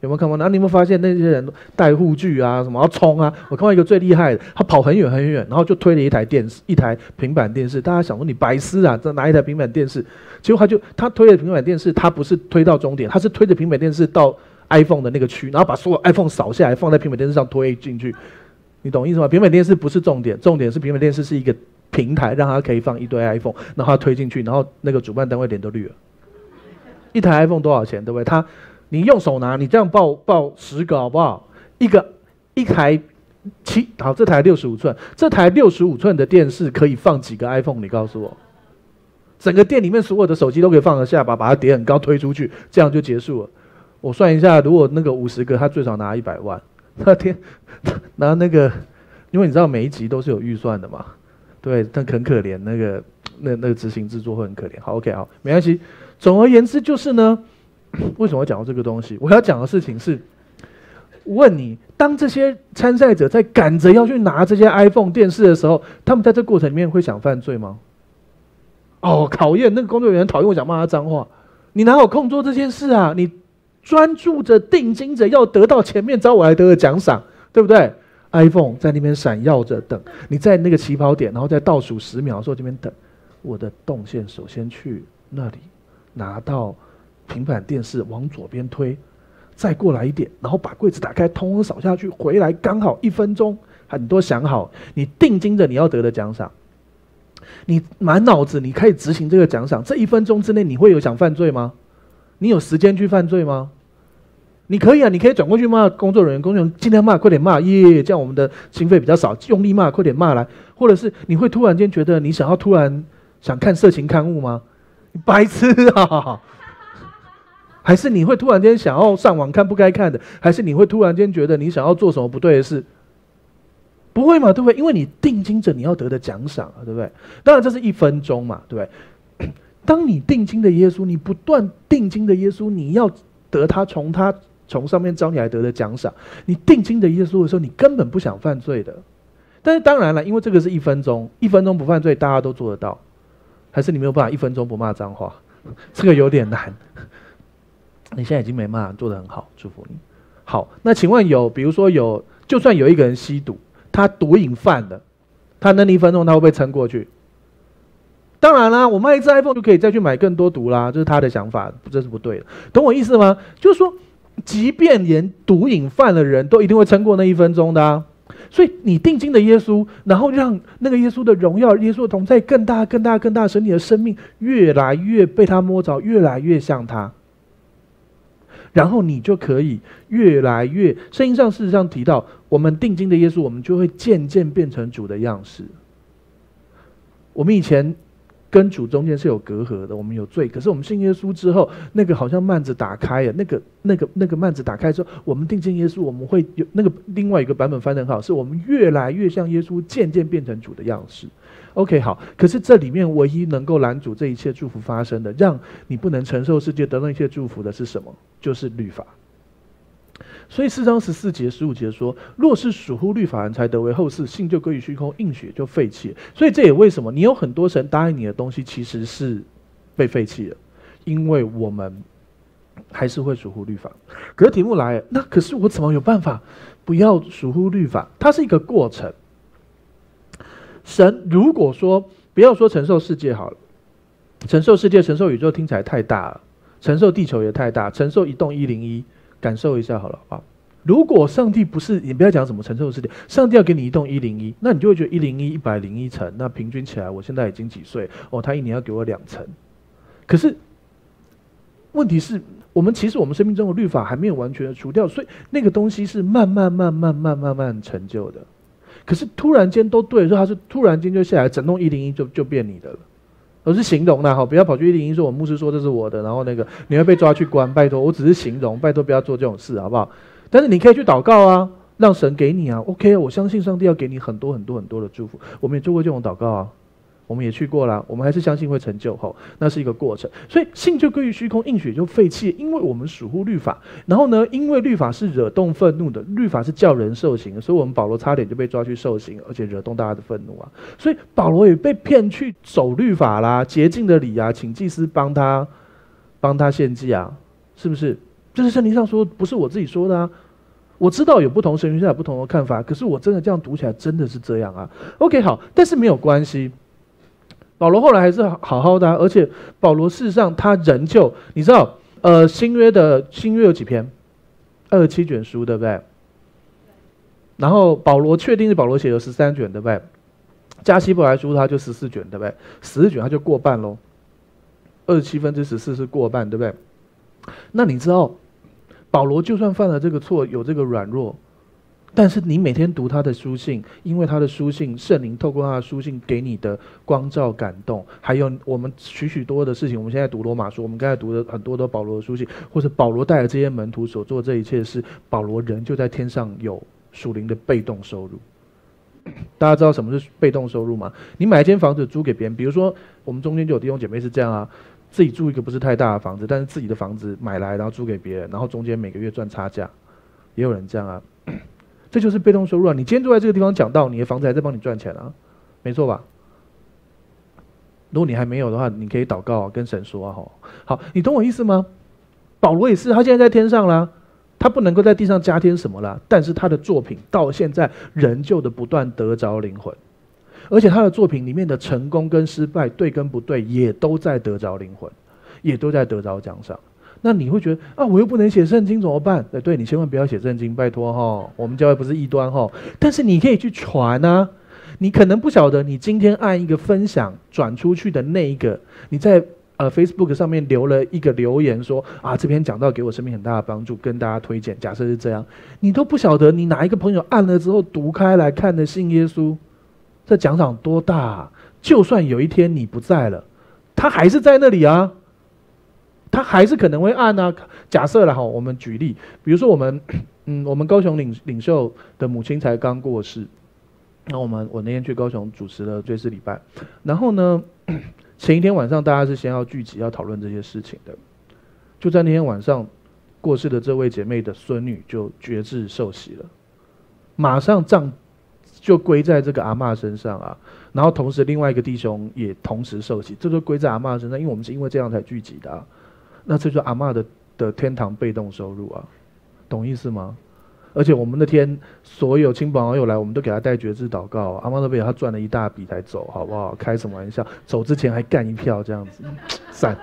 有没有看过？然后你有没有发现那些人带护具啊，什么要冲啊？我看到一个最厉害的，他跑很远很远，然后就推了一台电视，一台平板电视。大家想说你白痴啊，这拿一台平板电视？结果他就他推了平板电视，他不是推到终点，他是推着平板电视到 iPhone 的那个区，然后把所有 iPhone 扫下来放在平板电视上推进去。你懂意思吗？平板电视不是重点，重点是平板电视是一个平台，让他可以放一堆 iPhone，然后他推进去，然后那个主办单位脸都绿了。一台 iPhone 多少钱？对不对？他。你用手拿，你这样抱抱十个好不好？一个一台七好，这台六十五寸，这台六十五寸的电视可以放几个 iPhone？你告诉我，整个店里面所有的手机都可以放得下，吧把它叠很高推出去，这样就结束了。我算一下，如果那个五十个，他最少拿一百万。那天拿那个，因为你知道每一集都是有预算的嘛，对，但很可怜，那个那那个执行制作会很可怜。好，OK，好，没关系。总而言之就是呢。为什么要讲到这个东西？我要讲的事情是，问你，当这些参赛者在赶着要去拿这些 iPhone 电视的时候，他们在这过程里面会想犯罪吗？哦，考验那个工作人员讨厌我想骂他脏话，你哪有空做这件事啊？你专注着、定睛着要得到前面找我来得的奖赏，对不对？iPhone 在那边闪耀着等你在那个起跑点，然后在倒数十秒的时候这边等，我的动线首先去那里拿到。平板电视往左边推，再过来一点，然后把柜子打开，通通扫下去，回来刚好一分钟。很多想好，你定睛着你要得的奖赏，你满脑子你可以执行这个奖赏。这一分钟之内，你会有想犯罪吗？你有时间去犯罪吗？你可以啊，你可以转过去骂工作人员，工作人员尽量骂，快点骂，耶，这样我们的经费比较少，用力骂，快点骂来。或者是你会突然间觉得你想要突然想看色情刊物吗？你白痴啊！还是你会突然间想要上网看不该看的？还是你会突然间觉得你想要做什么不对的事？不会嘛，对不对？因为你定睛着你要得的奖赏啊，对不对？当然这是一分钟嘛，对不对？当你定睛的耶稣，你不断定睛的耶稣，你要得他从他从上面招你来得的奖赏。你定睛的耶稣的时候，你根本不想犯罪的。但是当然了，因为这个是一分钟，一分钟不犯罪，大家都做得到。还是你没有办法一分钟不骂脏话？这个有点难。你现在已经没骂了，做的很好，祝福你。好，那请问有，比如说有，就算有一个人吸毒，他毒瘾犯了，他那一分钟他会不会撑过去？当然啦，我卖一只 iPhone 就可以再去买更多毒啦，这是他的想法，这是不对的，懂我意思吗？就是说，即便连毒瘾犯的人都一定会撑过那一分钟的。所以你定睛的耶稣，然后让那个耶稣的荣耀、耶稣的同在更大、更大、更大，使你的生命越来越被他摸着，越来越像他。然后你就可以越来越，圣经上事实上提到，我们定睛的耶稣，我们就会渐渐变成主的样式。我们以前跟主中间是有隔阂的，我们有罪。可是我们信耶稣之后，那个好像幔子打开了，那个、那个、那个幔子打开之后，我们定睛耶稣，我们会有那个另外一个版本翻得很好，是我们越来越像耶稣，渐渐变成主的样式。OK，好。可是这里面唯一能够拦阻这一切祝福发生的，让你不能承受世界得到一切祝福的是什么？就是律法。所以四章十四节、十五节说：若是属乎律法人才得为后世，信就归于虚空，应许就废弃。所以这也为什么你有很多神答应你的东西，其实是被废弃了，因为我们还是会属乎律法。可是题目来，那可是我怎么有办法不要属乎律法？它是一个过程。神如果说不要说承受世界好了，承受世界、承受宇宙听起来太大了，承受地球也太大，承受一栋一零一，感受一下好了啊。如果上帝不是，你不要讲什么承受世界，上帝要给你一栋一零一，那你就会觉得一零一一百零一层，那平均起来，我现在已经几岁哦？他一年要给我两层，可是问题是我们其实我们生命中的律法还没有完全的除掉，所以那个东西是慢慢慢慢慢慢慢成就的。可是突然间都对，说他是突然间就下来，整栋一零一就就变你的了。我是形容的哈，不要跑去一零一说，我牧师说这是我的，然后那个你会被抓去关。拜托，我只是形容，拜托不要做这种事，好不好？但是你可以去祷告啊，让神给你啊。OK，我相信上帝要给你很多很多很多的祝福。我们也做过这种祷告啊。我们也去过了，我们还是相信会成就吼，那是一个过程。所以信就归于虚空，应许就废弃，因为我们属乎律法。然后呢，因为律法是惹动愤怒的，律法是叫人受刑，所以我们保罗差点就被抓去受刑，而且惹动大家的愤怒啊。所以保罗也被骗去守律法啦，洁净的礼啊，请祭司帮他帮他献祭啊，是不是？这是圣经上说，不是我自己说的啊。我知道有不同神学家有不同的看法，可是我真的这样读起来真的是这样啊。OK，好，但是没有关系。保罗后来还是好好的，而且保罗事实上他仍旧，你知道，呃，新约的新约有几篇，二十七卷书，对不对？然后保罗确定是保罗写的十三卷，对不对？加西伯来书他就十四卷，对不对？十四卷他就过半喽，二十七分之十四是过半，对不对？那你知道，保罗就算犯了这个错，有这个软弱。但是你每天读他的书信，因为他的书信，圣灵透过他的书信给你的光照、感动，还有我们许许多多的事情。我们现在读罗马书，我们刚才读的很多都保罗的书信，或者保罗带着这些门徒所做这一切事，保罗人就在天上有属灵的被动收入。大家知道什么是被动收入吗？你买一间房子租给别人，比如说我们中间就有弟兄姐妹是这样啊，自己住一个不是太大的房子，但是自己的房子买来然后租给别人，然后中间每个月赚差价，也有人这样啊。这就是被动收入啊！你今天坐在这个地方讲到，你的房子还在帮你赚钱啊，没错吧？如果你还没有的话，你可以祷告跟神说啊，好，好，你懂我意思吗？保罗也是，他现在在天上啦，他不能够在地上加添什么了，但是他的作品到现在仍旧的不断得着灵魂，而且他的作品里面的成功跟失败，对跟不对，也都在得着灵魂，也都在得着奖赏。那你会觉得啊，我又不能写圣经怎么办？对，对你千万不要写圣经，拜托哈，我们教会不是异端哈。但是你可以去传啊，你可能不晓得，你今天按一个分享转出去的那一个，你在呃 Facebook 上面留了一个留言说啊，这篇讲到给我生命很大的帮助，跟大家推荐。假设是这样，你都不晓得你哪一个朋友按了之后读开来看的信耶稣，这奖赏多大？就算有一天你不在了，他还是在那里啊。他还是可能会按呢。假设了哈，我们举例，比如说我们，嗯，我们高雄领领袖的母亲才刚过世，那我们我那天去高雄主持了追思礼拜，然后呢，前一天晚上大家是先要聚集要讨论这些事情的，就在那天晚上，过世的这位姐妹的孙女就绝志受洗了，马上葬就归在这个阿妈身上啊，然后同时另外一个弟兄也同时受洗，这就归在阿妈身上，因为我们是因为这样才聚集的啊。那这就是阿妈的的天堂被动收入啊，懂意思吗？而且我们那天所有亲朋好友来，我们都给他带绝志祷告，阿妈都被他赚了一大笔才走，好不好？开什么玩笑？走之前还干一票这样子，散。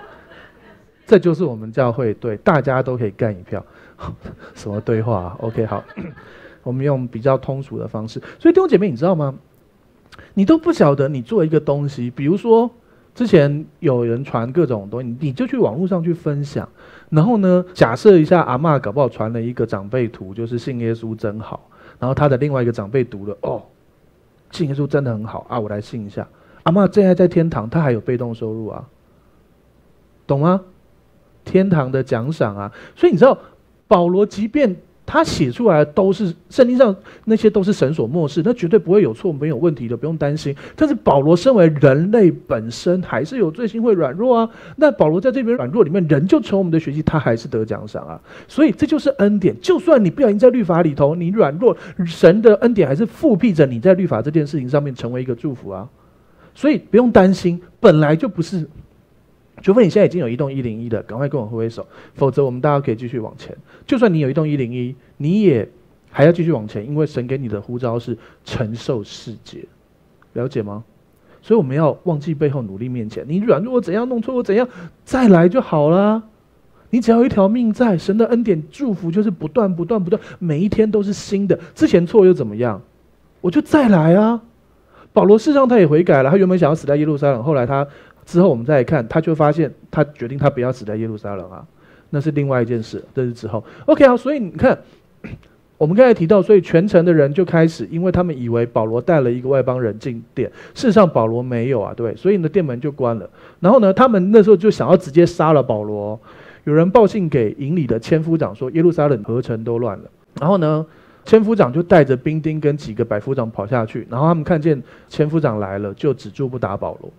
这就是我们教会对大家都可以干一票，什么对话？OK，好，我们用比较通俗的方式。所以弟兄姐妹，你知道吗？你都不晓得你做一个东西，比如说。之前有人传各种东西，你就去网络上去分享，然后呢，假设一下阿妈搞不好传了一个长辈图，就是信耶稣真好，然后他的另外一个长辈读了，哦，信耶稣真的很好啊，我来信一下。阿妈现在在天堂，他还有被动收入啊，懂吗？天堂的奖赏啊，所以你知道保罗即便。他写出来都是圣经上那些都是神所漠视，那绝对不会有错没有问题的，不用担心。但是保罗身为人类本身，还是有罪心会软弱啊。那保罗在这边软弱里面，人就从我们的学习，他还是得奖赏啊。所以这就是恩典。就算你不小心在律法里头，你软弱，神的恩典还是复辟着你在律法这件事情上面成为一个祝福啊。所以不用担心，本来就不是。除非你现在已经有移动一零一的，赶快跟我挥挥手，否则我们大家可以继续往前。就算你有移动一零一，你也还要继续往前，因为神给你的呼召是承受世界，了解吗？所以我们要忘记背后，努力面前。你软弱怎样弄错我怎样，再来就好了。你只要一条命在，神的恩典祝福就是不断不断不断，每一天都是新的。之前错又怎么样？我就再来啊！保罗事实上他也悔改了，他原本想要死在耶路撒冷，后来他。之后我们再来看，他就发现他决定他不要死在耶路撒冷啊，那是另外一件事。这是之后，OK 啊。所以你看，我们刚才提到，所以全城的人就开始，因为他们以为保罗带了一个外邦人进店，事实上保罗没有啊，对，所以呢店门就关了。然后呢，他们那时候就想要直接杀了保罗。有人报信给营里的千夫长说，耶路撒冷合城都乱了。然后呢，千夫长就带着兵丁跟几个百夫长跑下去，然后他们看见千夫长来了，就止住不打保罗。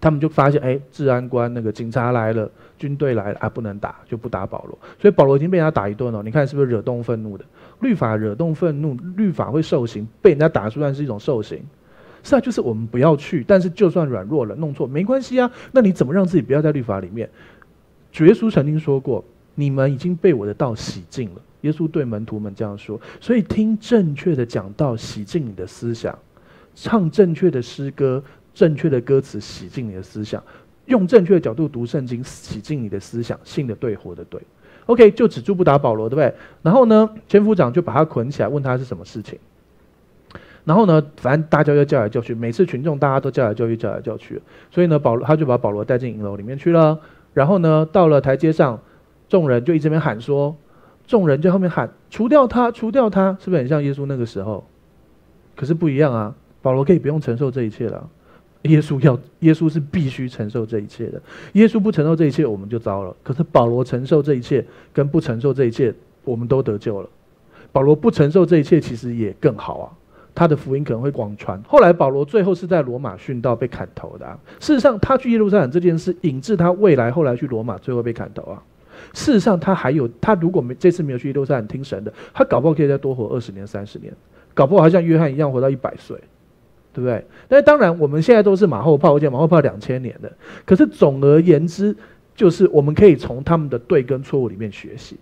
他们就发现，哎，治安官那个警察来了，军队来了啊，不能打，就不打保罗。所以保罗已经被人家打一顿了。你看是不是惹动愤怒的？律法惹动愤怒，律法会受刑，被人家打出来是一种受刑。是啊，就是我们不要去，但是就算软弱了，弄错没关系啊。那你怎么让自己不要在律法里面？主耶稣曾经说过，你们已经被我的道洗净了。耶稣对门徒们这样说。所以听正确的讲道，洗净你的思想，唱正确的诗歌。正确的歌词洗净你的思想，用正确的角度读圣经洗净你的思想，信的对，活的对。OK，就止住不打保罗，对不对？然后呢，千夫长就把他捆起来，问他是什么事情。然后呢，反正大家就叫来叫去，每次群众大家都叫来叫去，叫来叫去。所以呢，保罗他就把保罗带进营楼里面去了。然后呢，到了台阶上，众人就一直边喊说，众人在后面喊除掉他，除掉他，是不是很像耶稣那个时候？可是不一样啊，保罗可以不用承受这一切了。耶稣要，耶稣是必须承受这一切的。耶稣不承受这一切，我们就糟了。可是保罗承受这一切，跟不承受这一切，我们都得救了。保罗不承受这一切，其实也更好啊。他的福音可能会广传。后来保罗最后是在罗马殉道被砍头的。事实上，他去耶路撒冷这件事引致他未来后来去罗马最后被砍头啊。事实上，他还有他如果没这次没有去耶路撒冷听神的，他搞不好可以再多活二十年、三十年，搞不好还像约翰一样活到一百岁，对不对？但是当然，我们现在都是马后炮，而且马后炮两千年的。可是总而言之，就是我们可以从他们的对跟错误里面学习。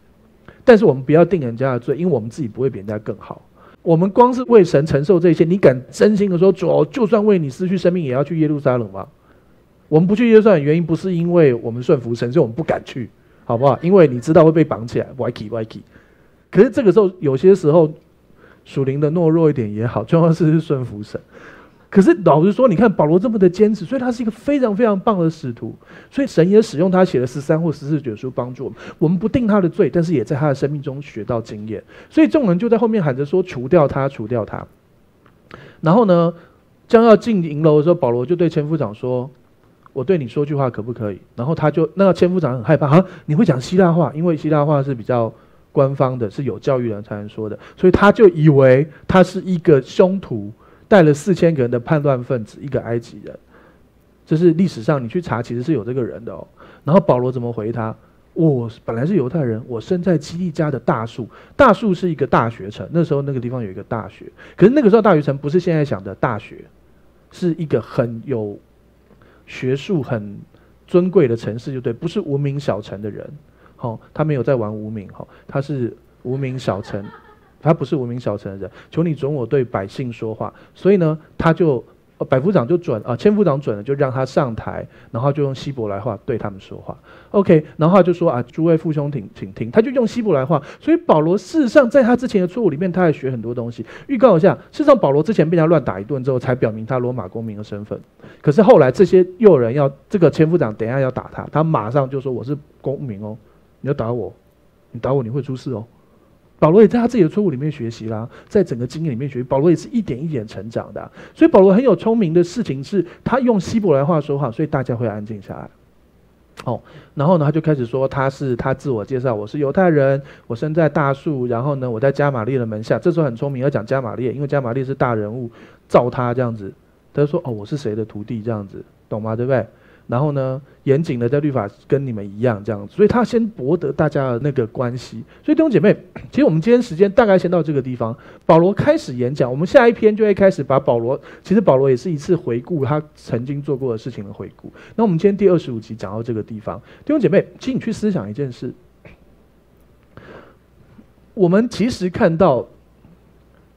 但是我们不要定人家的罪，因为我们自己不会比人家更好。我们光是为神承受这些，你敢真心的说，主，就算为你失去生命，也要去耶路撒冷吗？我们不去耶路撒冷，原因不是因为我们顺服神，是我们不敢去，好不好？因为你知道会被绑起来，y k y k。可是这个时候，有些时候属灵的懦弱一点也好，重要是顺服神。可是老实说，你看保罗这么的坚持，所以他是一个非常非常棒的使徒。所以神也使用他写了十三或十四卷书帮助我们。我们不定他的罪，但是也在他的生命中学到经验。所以众人就在后面喊着说：“除掉他，除掉他。”然后呢，将要进营楼的时候，保罗就对千夫长说：“我对你说句话可不可以？”然后他就那个千夫长很害怕啊，你会讲希腊话，因为希腊话是比较官方的，是有教育人才能说的，所以他就以为他是一个凶徒。带了四千个人的叛乱分子，一个埃及人，这是历史上你去查，其实是有这个人的哦。然后保罗怎么回他？我本来是犹太人，我生在基利家的大树，大树是一个大学城，那时候那个地方有一个大学，可是那个时候大学城不是现在想的大学，是一个很有学术、很尊贵的城市，就对，不是无名小城的人。好，他没有在玩无名，哈，他是无名小城。他不是无名小城的人，求你准我对百姓说话。所以呢，他就百夫长就准啊，千夫长准了，就让他上台，然后就用希伯来话对他们说话。OK，然后就说啊，诸位父兄请请听，他就用希伯来话。所以保罗事实上在他之前的错误里面，他还学很多东西。预告一下，事实上保罗之前被他乱打一顿之后，才表明他罗马公民的身份。可是后来这些诱人要这个千夫长等一下要打他，他马上就说我是公民哦，你要打我，你打我你会出事哦。保罗也在他自己的错误里面学习啦，在整个经验里面学习，保罗也是一点一点成长的。所以保罗很有聪明的事情是，他用希伯来话说话，所以大家会安静下来。哦，然后呢，他就开始说他是他自我介绍，我是犹太人，我生在大树，然后呢，我在加玛列的门下。这时候很聪明，要讲加玛列，因为加玛列是大人物，造他这样子。他就说哦，我是谁的徒弟这样子，懂吗？对不对？然后呢，严谨的在律法跟你们一样这样，所以他先博得大家的那个关系。所以弟兄姐妹，其实我们今天时间大概先到这个地方。保罗开始演讲，我们下一篇就会开始把保罗，其实保罗也是一次回顾他曾经做过的事情的回顾。那我们今天第二十五集讲到这个地方，弟兄姐妹，请你去思想一件事：我们其实看到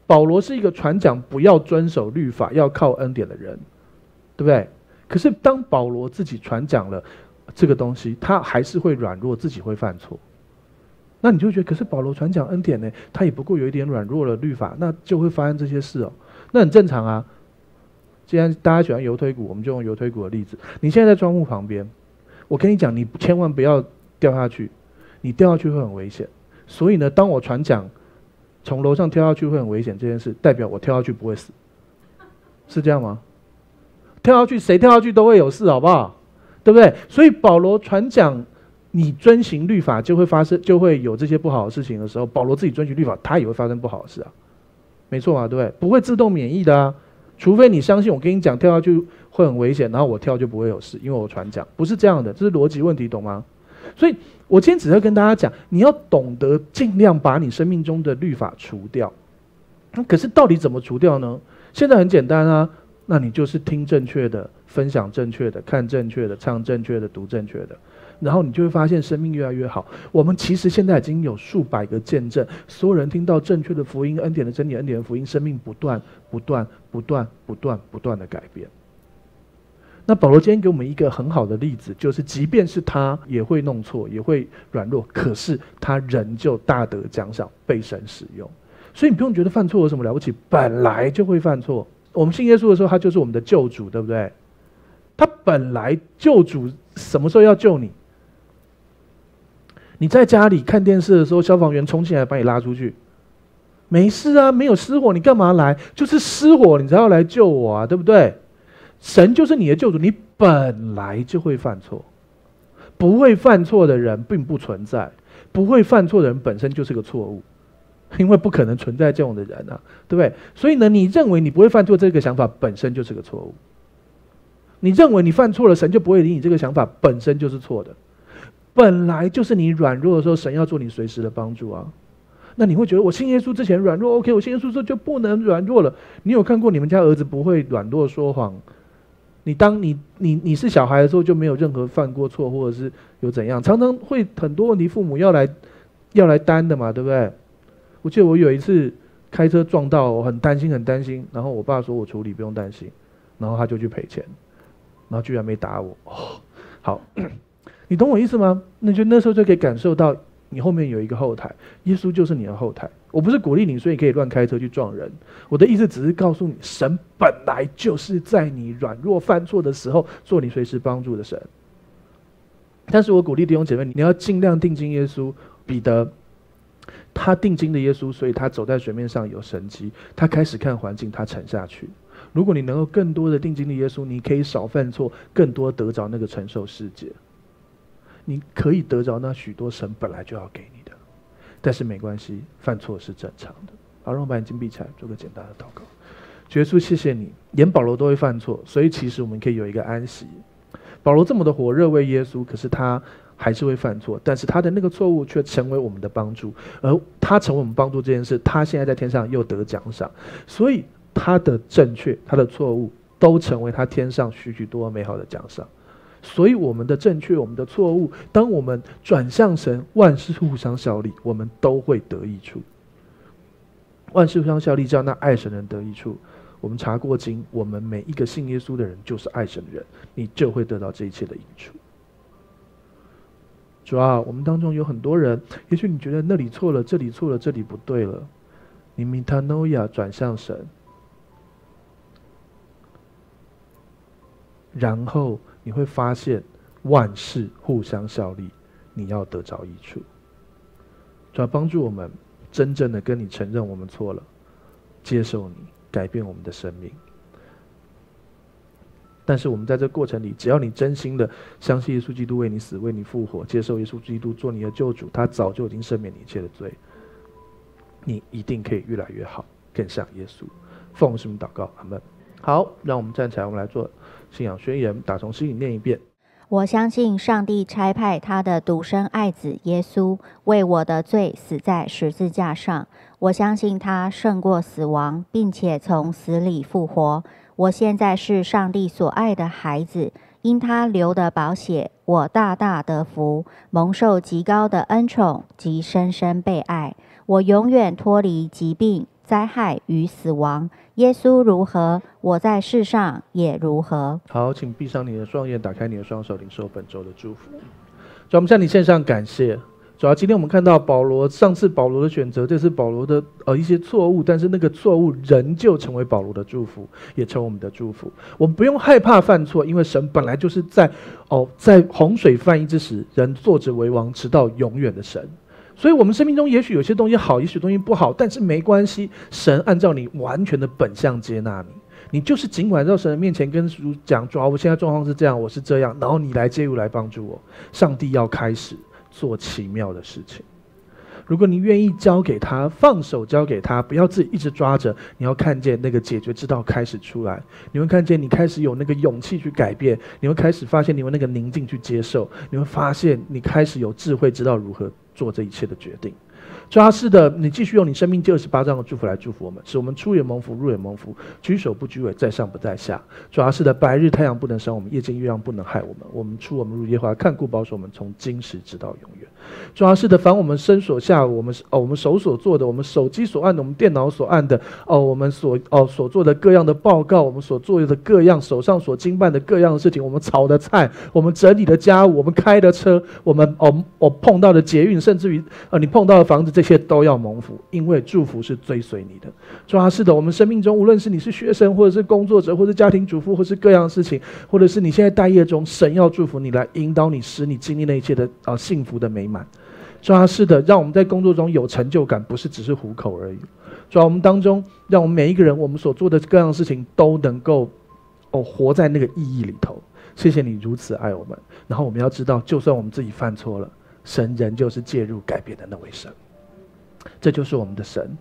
保罗是一个传讲不要遵守律法，要靠恩典的人，对不对？可是，当保罗自己传讲了这个东西，他还是会软弱，自己会犯错。那你就觉得，可是保罗传讲恩典呢？他也不过有一点软弱了律法，那就会发生这些事哦。那很正常啊。既然大家喜欢油推股，我们就用油推股的例子。你现在在窗户旁边，我跟你讲，你千万不要掉下去，你掉下去会很危险。所以呢，当我传讲从楼上跳下去会很危险这件事，代表我跳下去不会死，是这样吗？跳下去，谁跳下去都会有事，好不好？对不对？所以保罗传讲，你遵行律法就会发生，就会有这些不好的事情的时候，保罗自己遵循律法，他也会发生不好的事啊，没错啊，对不对？不会自动免疫的啊，除非你相信我跟你讲跳下去会很危险，然后我跳就不会有事，因为我传讲不是这样的，这是逻辑问题，懂吗？所以我今天只是跟大家讲，你要懂得尽量把你生命中的律法除掉。那可是到底怎么除掉呢？现在很简单啊。那你就是听正确的，分享正确的，看正确的，唱正确的，读正确的，然后你就会发现生命越来越好。我们其实现在已经有数百个见证，所有人听到正确的福音、恩典的真理、恩典的福音，生命不断、不断、不断、不断、不断的改变。那保罗今天给我们一个很好的例子，就是即便是他也会弄错，也会软弱，可是他仍旧大得奖赏，被神使用。所以你不用觉得犯错有什么了不起，本来就会犯错。我们信耶稣的时候，他就是我们的救主，对不对？他本来救主什么时候要救你？你在家里看电视的时候，消防员冲进来把你拉出去，没事啊，没有失火，你干嘛来？就是失火，你才要来救我啊，对不对？神就是你的救主，你本来就会犯错，不会犯错的人并不存在，不会犯错的人本身就是个错误。因为不可能存在这种的人啊，对不对？所以呢，你认为你不会犯错这个想法本身就是个错误。你认为你犯错了，神就不会理你这个想法本身就是错的。本来就是你软弱的时候，神要做你随时的帮助啊。那你会觉得我信耶稣之前软弱，OK？我信耶稣之后就不能软弱了？你有看过你们家儿子不会软弱说谎？你当你你你是小孩的时候就没有任何犯过错，或者是有怎样？常常会很多问题，父母要来要来担的嘛，对不对？我记得我有一次开车撞到，我很担心很担心，然后我爸说我处理不用担心，然后他就去赔钱，然后居然没打我。好。你懂我意思吗？那就那时候就可以感受到，你后面有一个后台，耶稣就是你的后台。我不是鼓励你，所以可以乱开车去撞人。我的意思只是告诉你，神本来就是在你软弱犯错的时候，做你随时帮助的神。但是我鼓励弟兄姐妹，你要尽量定睛耶稣。彼得，他定睛的耶稣，所以他走在水面上有神迹。他开始看环境，他沉下去。如果你能够更多的定睛的耶稣，你可以少犯错，更多得着那个承受世界。你可以得着那许多神本来就要给你的，但是没关系，犯错是正常的。好，让我把眼睛闭起来，做个简单的祷告。耶稣，谢谢你，连保罗都会犯错，所以其实我们可以有一个安息。保罗这么的火热为耶稣，可是他还是会犯错，但是他的那个错误却成为我们的帮助，而他成为我们帮助这件事，他现在在天上又得奖赏，所以他的正确，他的错误，都成为他天上许许多美好的奖赏。所以，我们的正确，我们的错误，当我们转向神，万事互相效力，我们都会得益处。万事互相效力，叫那爱神人得益处。我们查过经，我们每一个信耶稣的人就是爱神的人，你就会得到这一切的益处。主要我们当中有很多人，也许你觉得那里错了，这里错了，这里不对了，你米他诺亚转向神，然后。你会发现万事互相效力，你要得着益处。主要帮助我们真正的跟你承认我们错了，接受你，改变我们的生命。但是我们在这过程里，只要你真心的相信耶稣基督为你死，为你复活，接受耶稣基督做你的救主，他早就已经赦免你一切的罪，你一定可以越来越好，更像耶稣。奉什么祷告？阿门。好，让我们站起来，我们来做。信仰宣言，打从心里念一遍。我相信上帝差派他的独生爱子耶稣为我的罪死在十字架上。我相信他胜过死亡，并且从死里复活。我现在是上帝所爱的孩子，因他流的宝血，我大大得福，蒙受极高的恩宠及深深被爱。我永远脱离疾病。灾害与死亡，耶稣如何，我在世上也如何。好，请闭上你的双眼，打开你的双手，领受本周的祝福。主，我们向你献上感谢。主要今天我们看到保罗，上次保罗的选择，这次保罗的呃一些错误，但是那个错误仍旧成为保罗的祝福，也成为我们的祝福。我们不用害怕犯错，因为神本来就是在哦，在洪水泛溢之时，人坐着为王，直到永远的神。所以，我们生命中也许有些东西好，也许东西不好，但是没关系。神按照你完全的本相接纳你，你就是尽管在神的面前跟主讲：主啊，我现在状况是这样，我是这样。然后你来介入，来帮助我。上帝要开始做奇妙的事情。如果你愿意交给他，放手交给他，不要自己一直抓着。你要看见那个解决之道开始出来，你会看见你开始有那个勇气去改变，你会开始发现你有那个宁静去接受，你会发现你开始有智慧，知道如何。做这一切的决定，主要是的，你继续用你生命第二十八章的祝福来祝福我们，使我们出也蒙福，入也蒙福，举手不举尾，在上不在下。主要是的，白日太阳不能伤我们，夜间月亮不能害我们。我们出我们入耶和华看顾保守我们，从今时直到永远。主要是的，凡我们身所下，我们哦，我们手所做的，我们手机所按的，我们电脑所按的，哦，我们所哦所做的各样的报告，我们所做的各样手上所经办的各样的事情，我们炒的菜，我们整理的家务，我们开的车，我们哦哦碰到的捷运。甚至于，呃，你碰到的房子，这些都要蒙福，因为祝福是追随你的。主啊，是的，我们生命中，无论是你是学生，或者是工作者，或者家庭主妇，或是各样的事情，或者是你现在待业中，神要祝福你，来引导你，使你经历那一切的啊幸福的美满。主啊，是的，让我们在工作中有成就感，不是只是糊口而已。主啊，我们当中，让我们每一个人，我们所做的各样事情，都能够哦活在那个意义里头。谢谢你如此爱我们。然后我们要知道，就算我们自己犯错了。神仍旧是介入改变的那位神。这就是我们的神。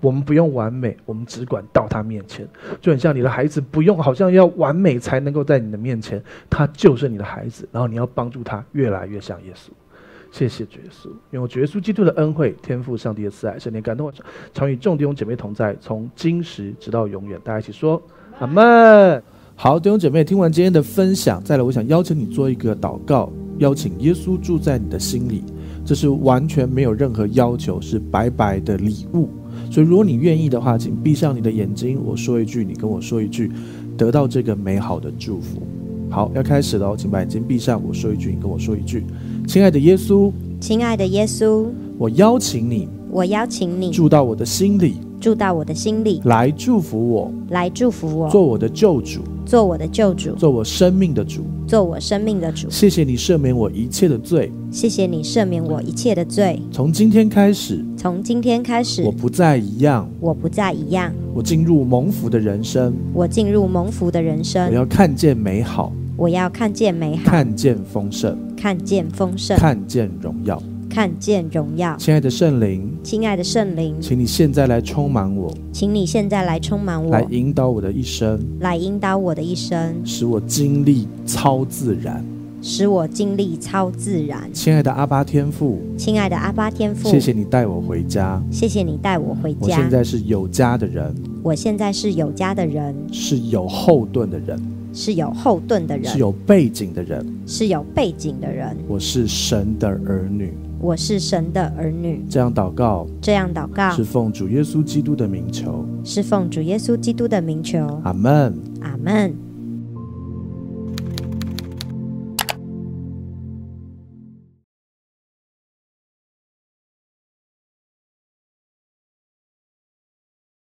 我们不用完美，我们只管到他面前，就很像你的孩子，不用好像要完美才能够在你的面前，他就是你的孩子，然后你要帮助他越来越像耶稣。谢谢耶稣，因为耶稣基督的恩惠、天赋上帝的慈爱、圣灵感动，常与众弟兄姐妹同在，从今时直到永远。大家一起说阿门。好，弟兄姐妹，听完今天的分享，再来，我想邀请你做一个祷告，邀请耶稣住在你的心里，这是完全没有任何要求，是白白的礼物。所以，如果你愿意的话，请闭上你的眼睛。我说一句，你跟我说一句，得到这个美好的祝福。好，要开始了，请把眼睛闭上。我说一句，你跟我说一句。亲爱的耶稣，亲爱的耶稣，我邀请你，我邀请你住到我的心里，住到我的心里，来祝福我，来祝福我，做我的救主，做我的救主，做我生命的主，做我生命的主。谢谢你赦免我一切的罪。谢谢你赦免我一切的罪。从今天开始，从今天开始，我不再一样，我不再一样。我进入蒙福的人生，我进入蒙福的人生。我要看见美好，我要看见美好，看见丰盛，看见丰盛，看见荣耀，看见荣耀。亲爱的圣灵，亲爱的圣灵，请你现在来充满我，请你现在来充满我，来引导我的一生，来引导我的一生，使我经历超自然。使我经历超自然，亲爱的阿巴天父，亲爱的阿巴天父，谢谢你带我回家，谢谢你带我回家。我现在是有家的人，我现在是有家的人，是有后盾的人，是有后盾的人，是有背景的人，是有背景的人。我是神的儿女，我是神的儿女。这样祷告，这样祷告，是奉主耶稣基督的名求，是奉主耶稣基督的名求。阿门，阿门。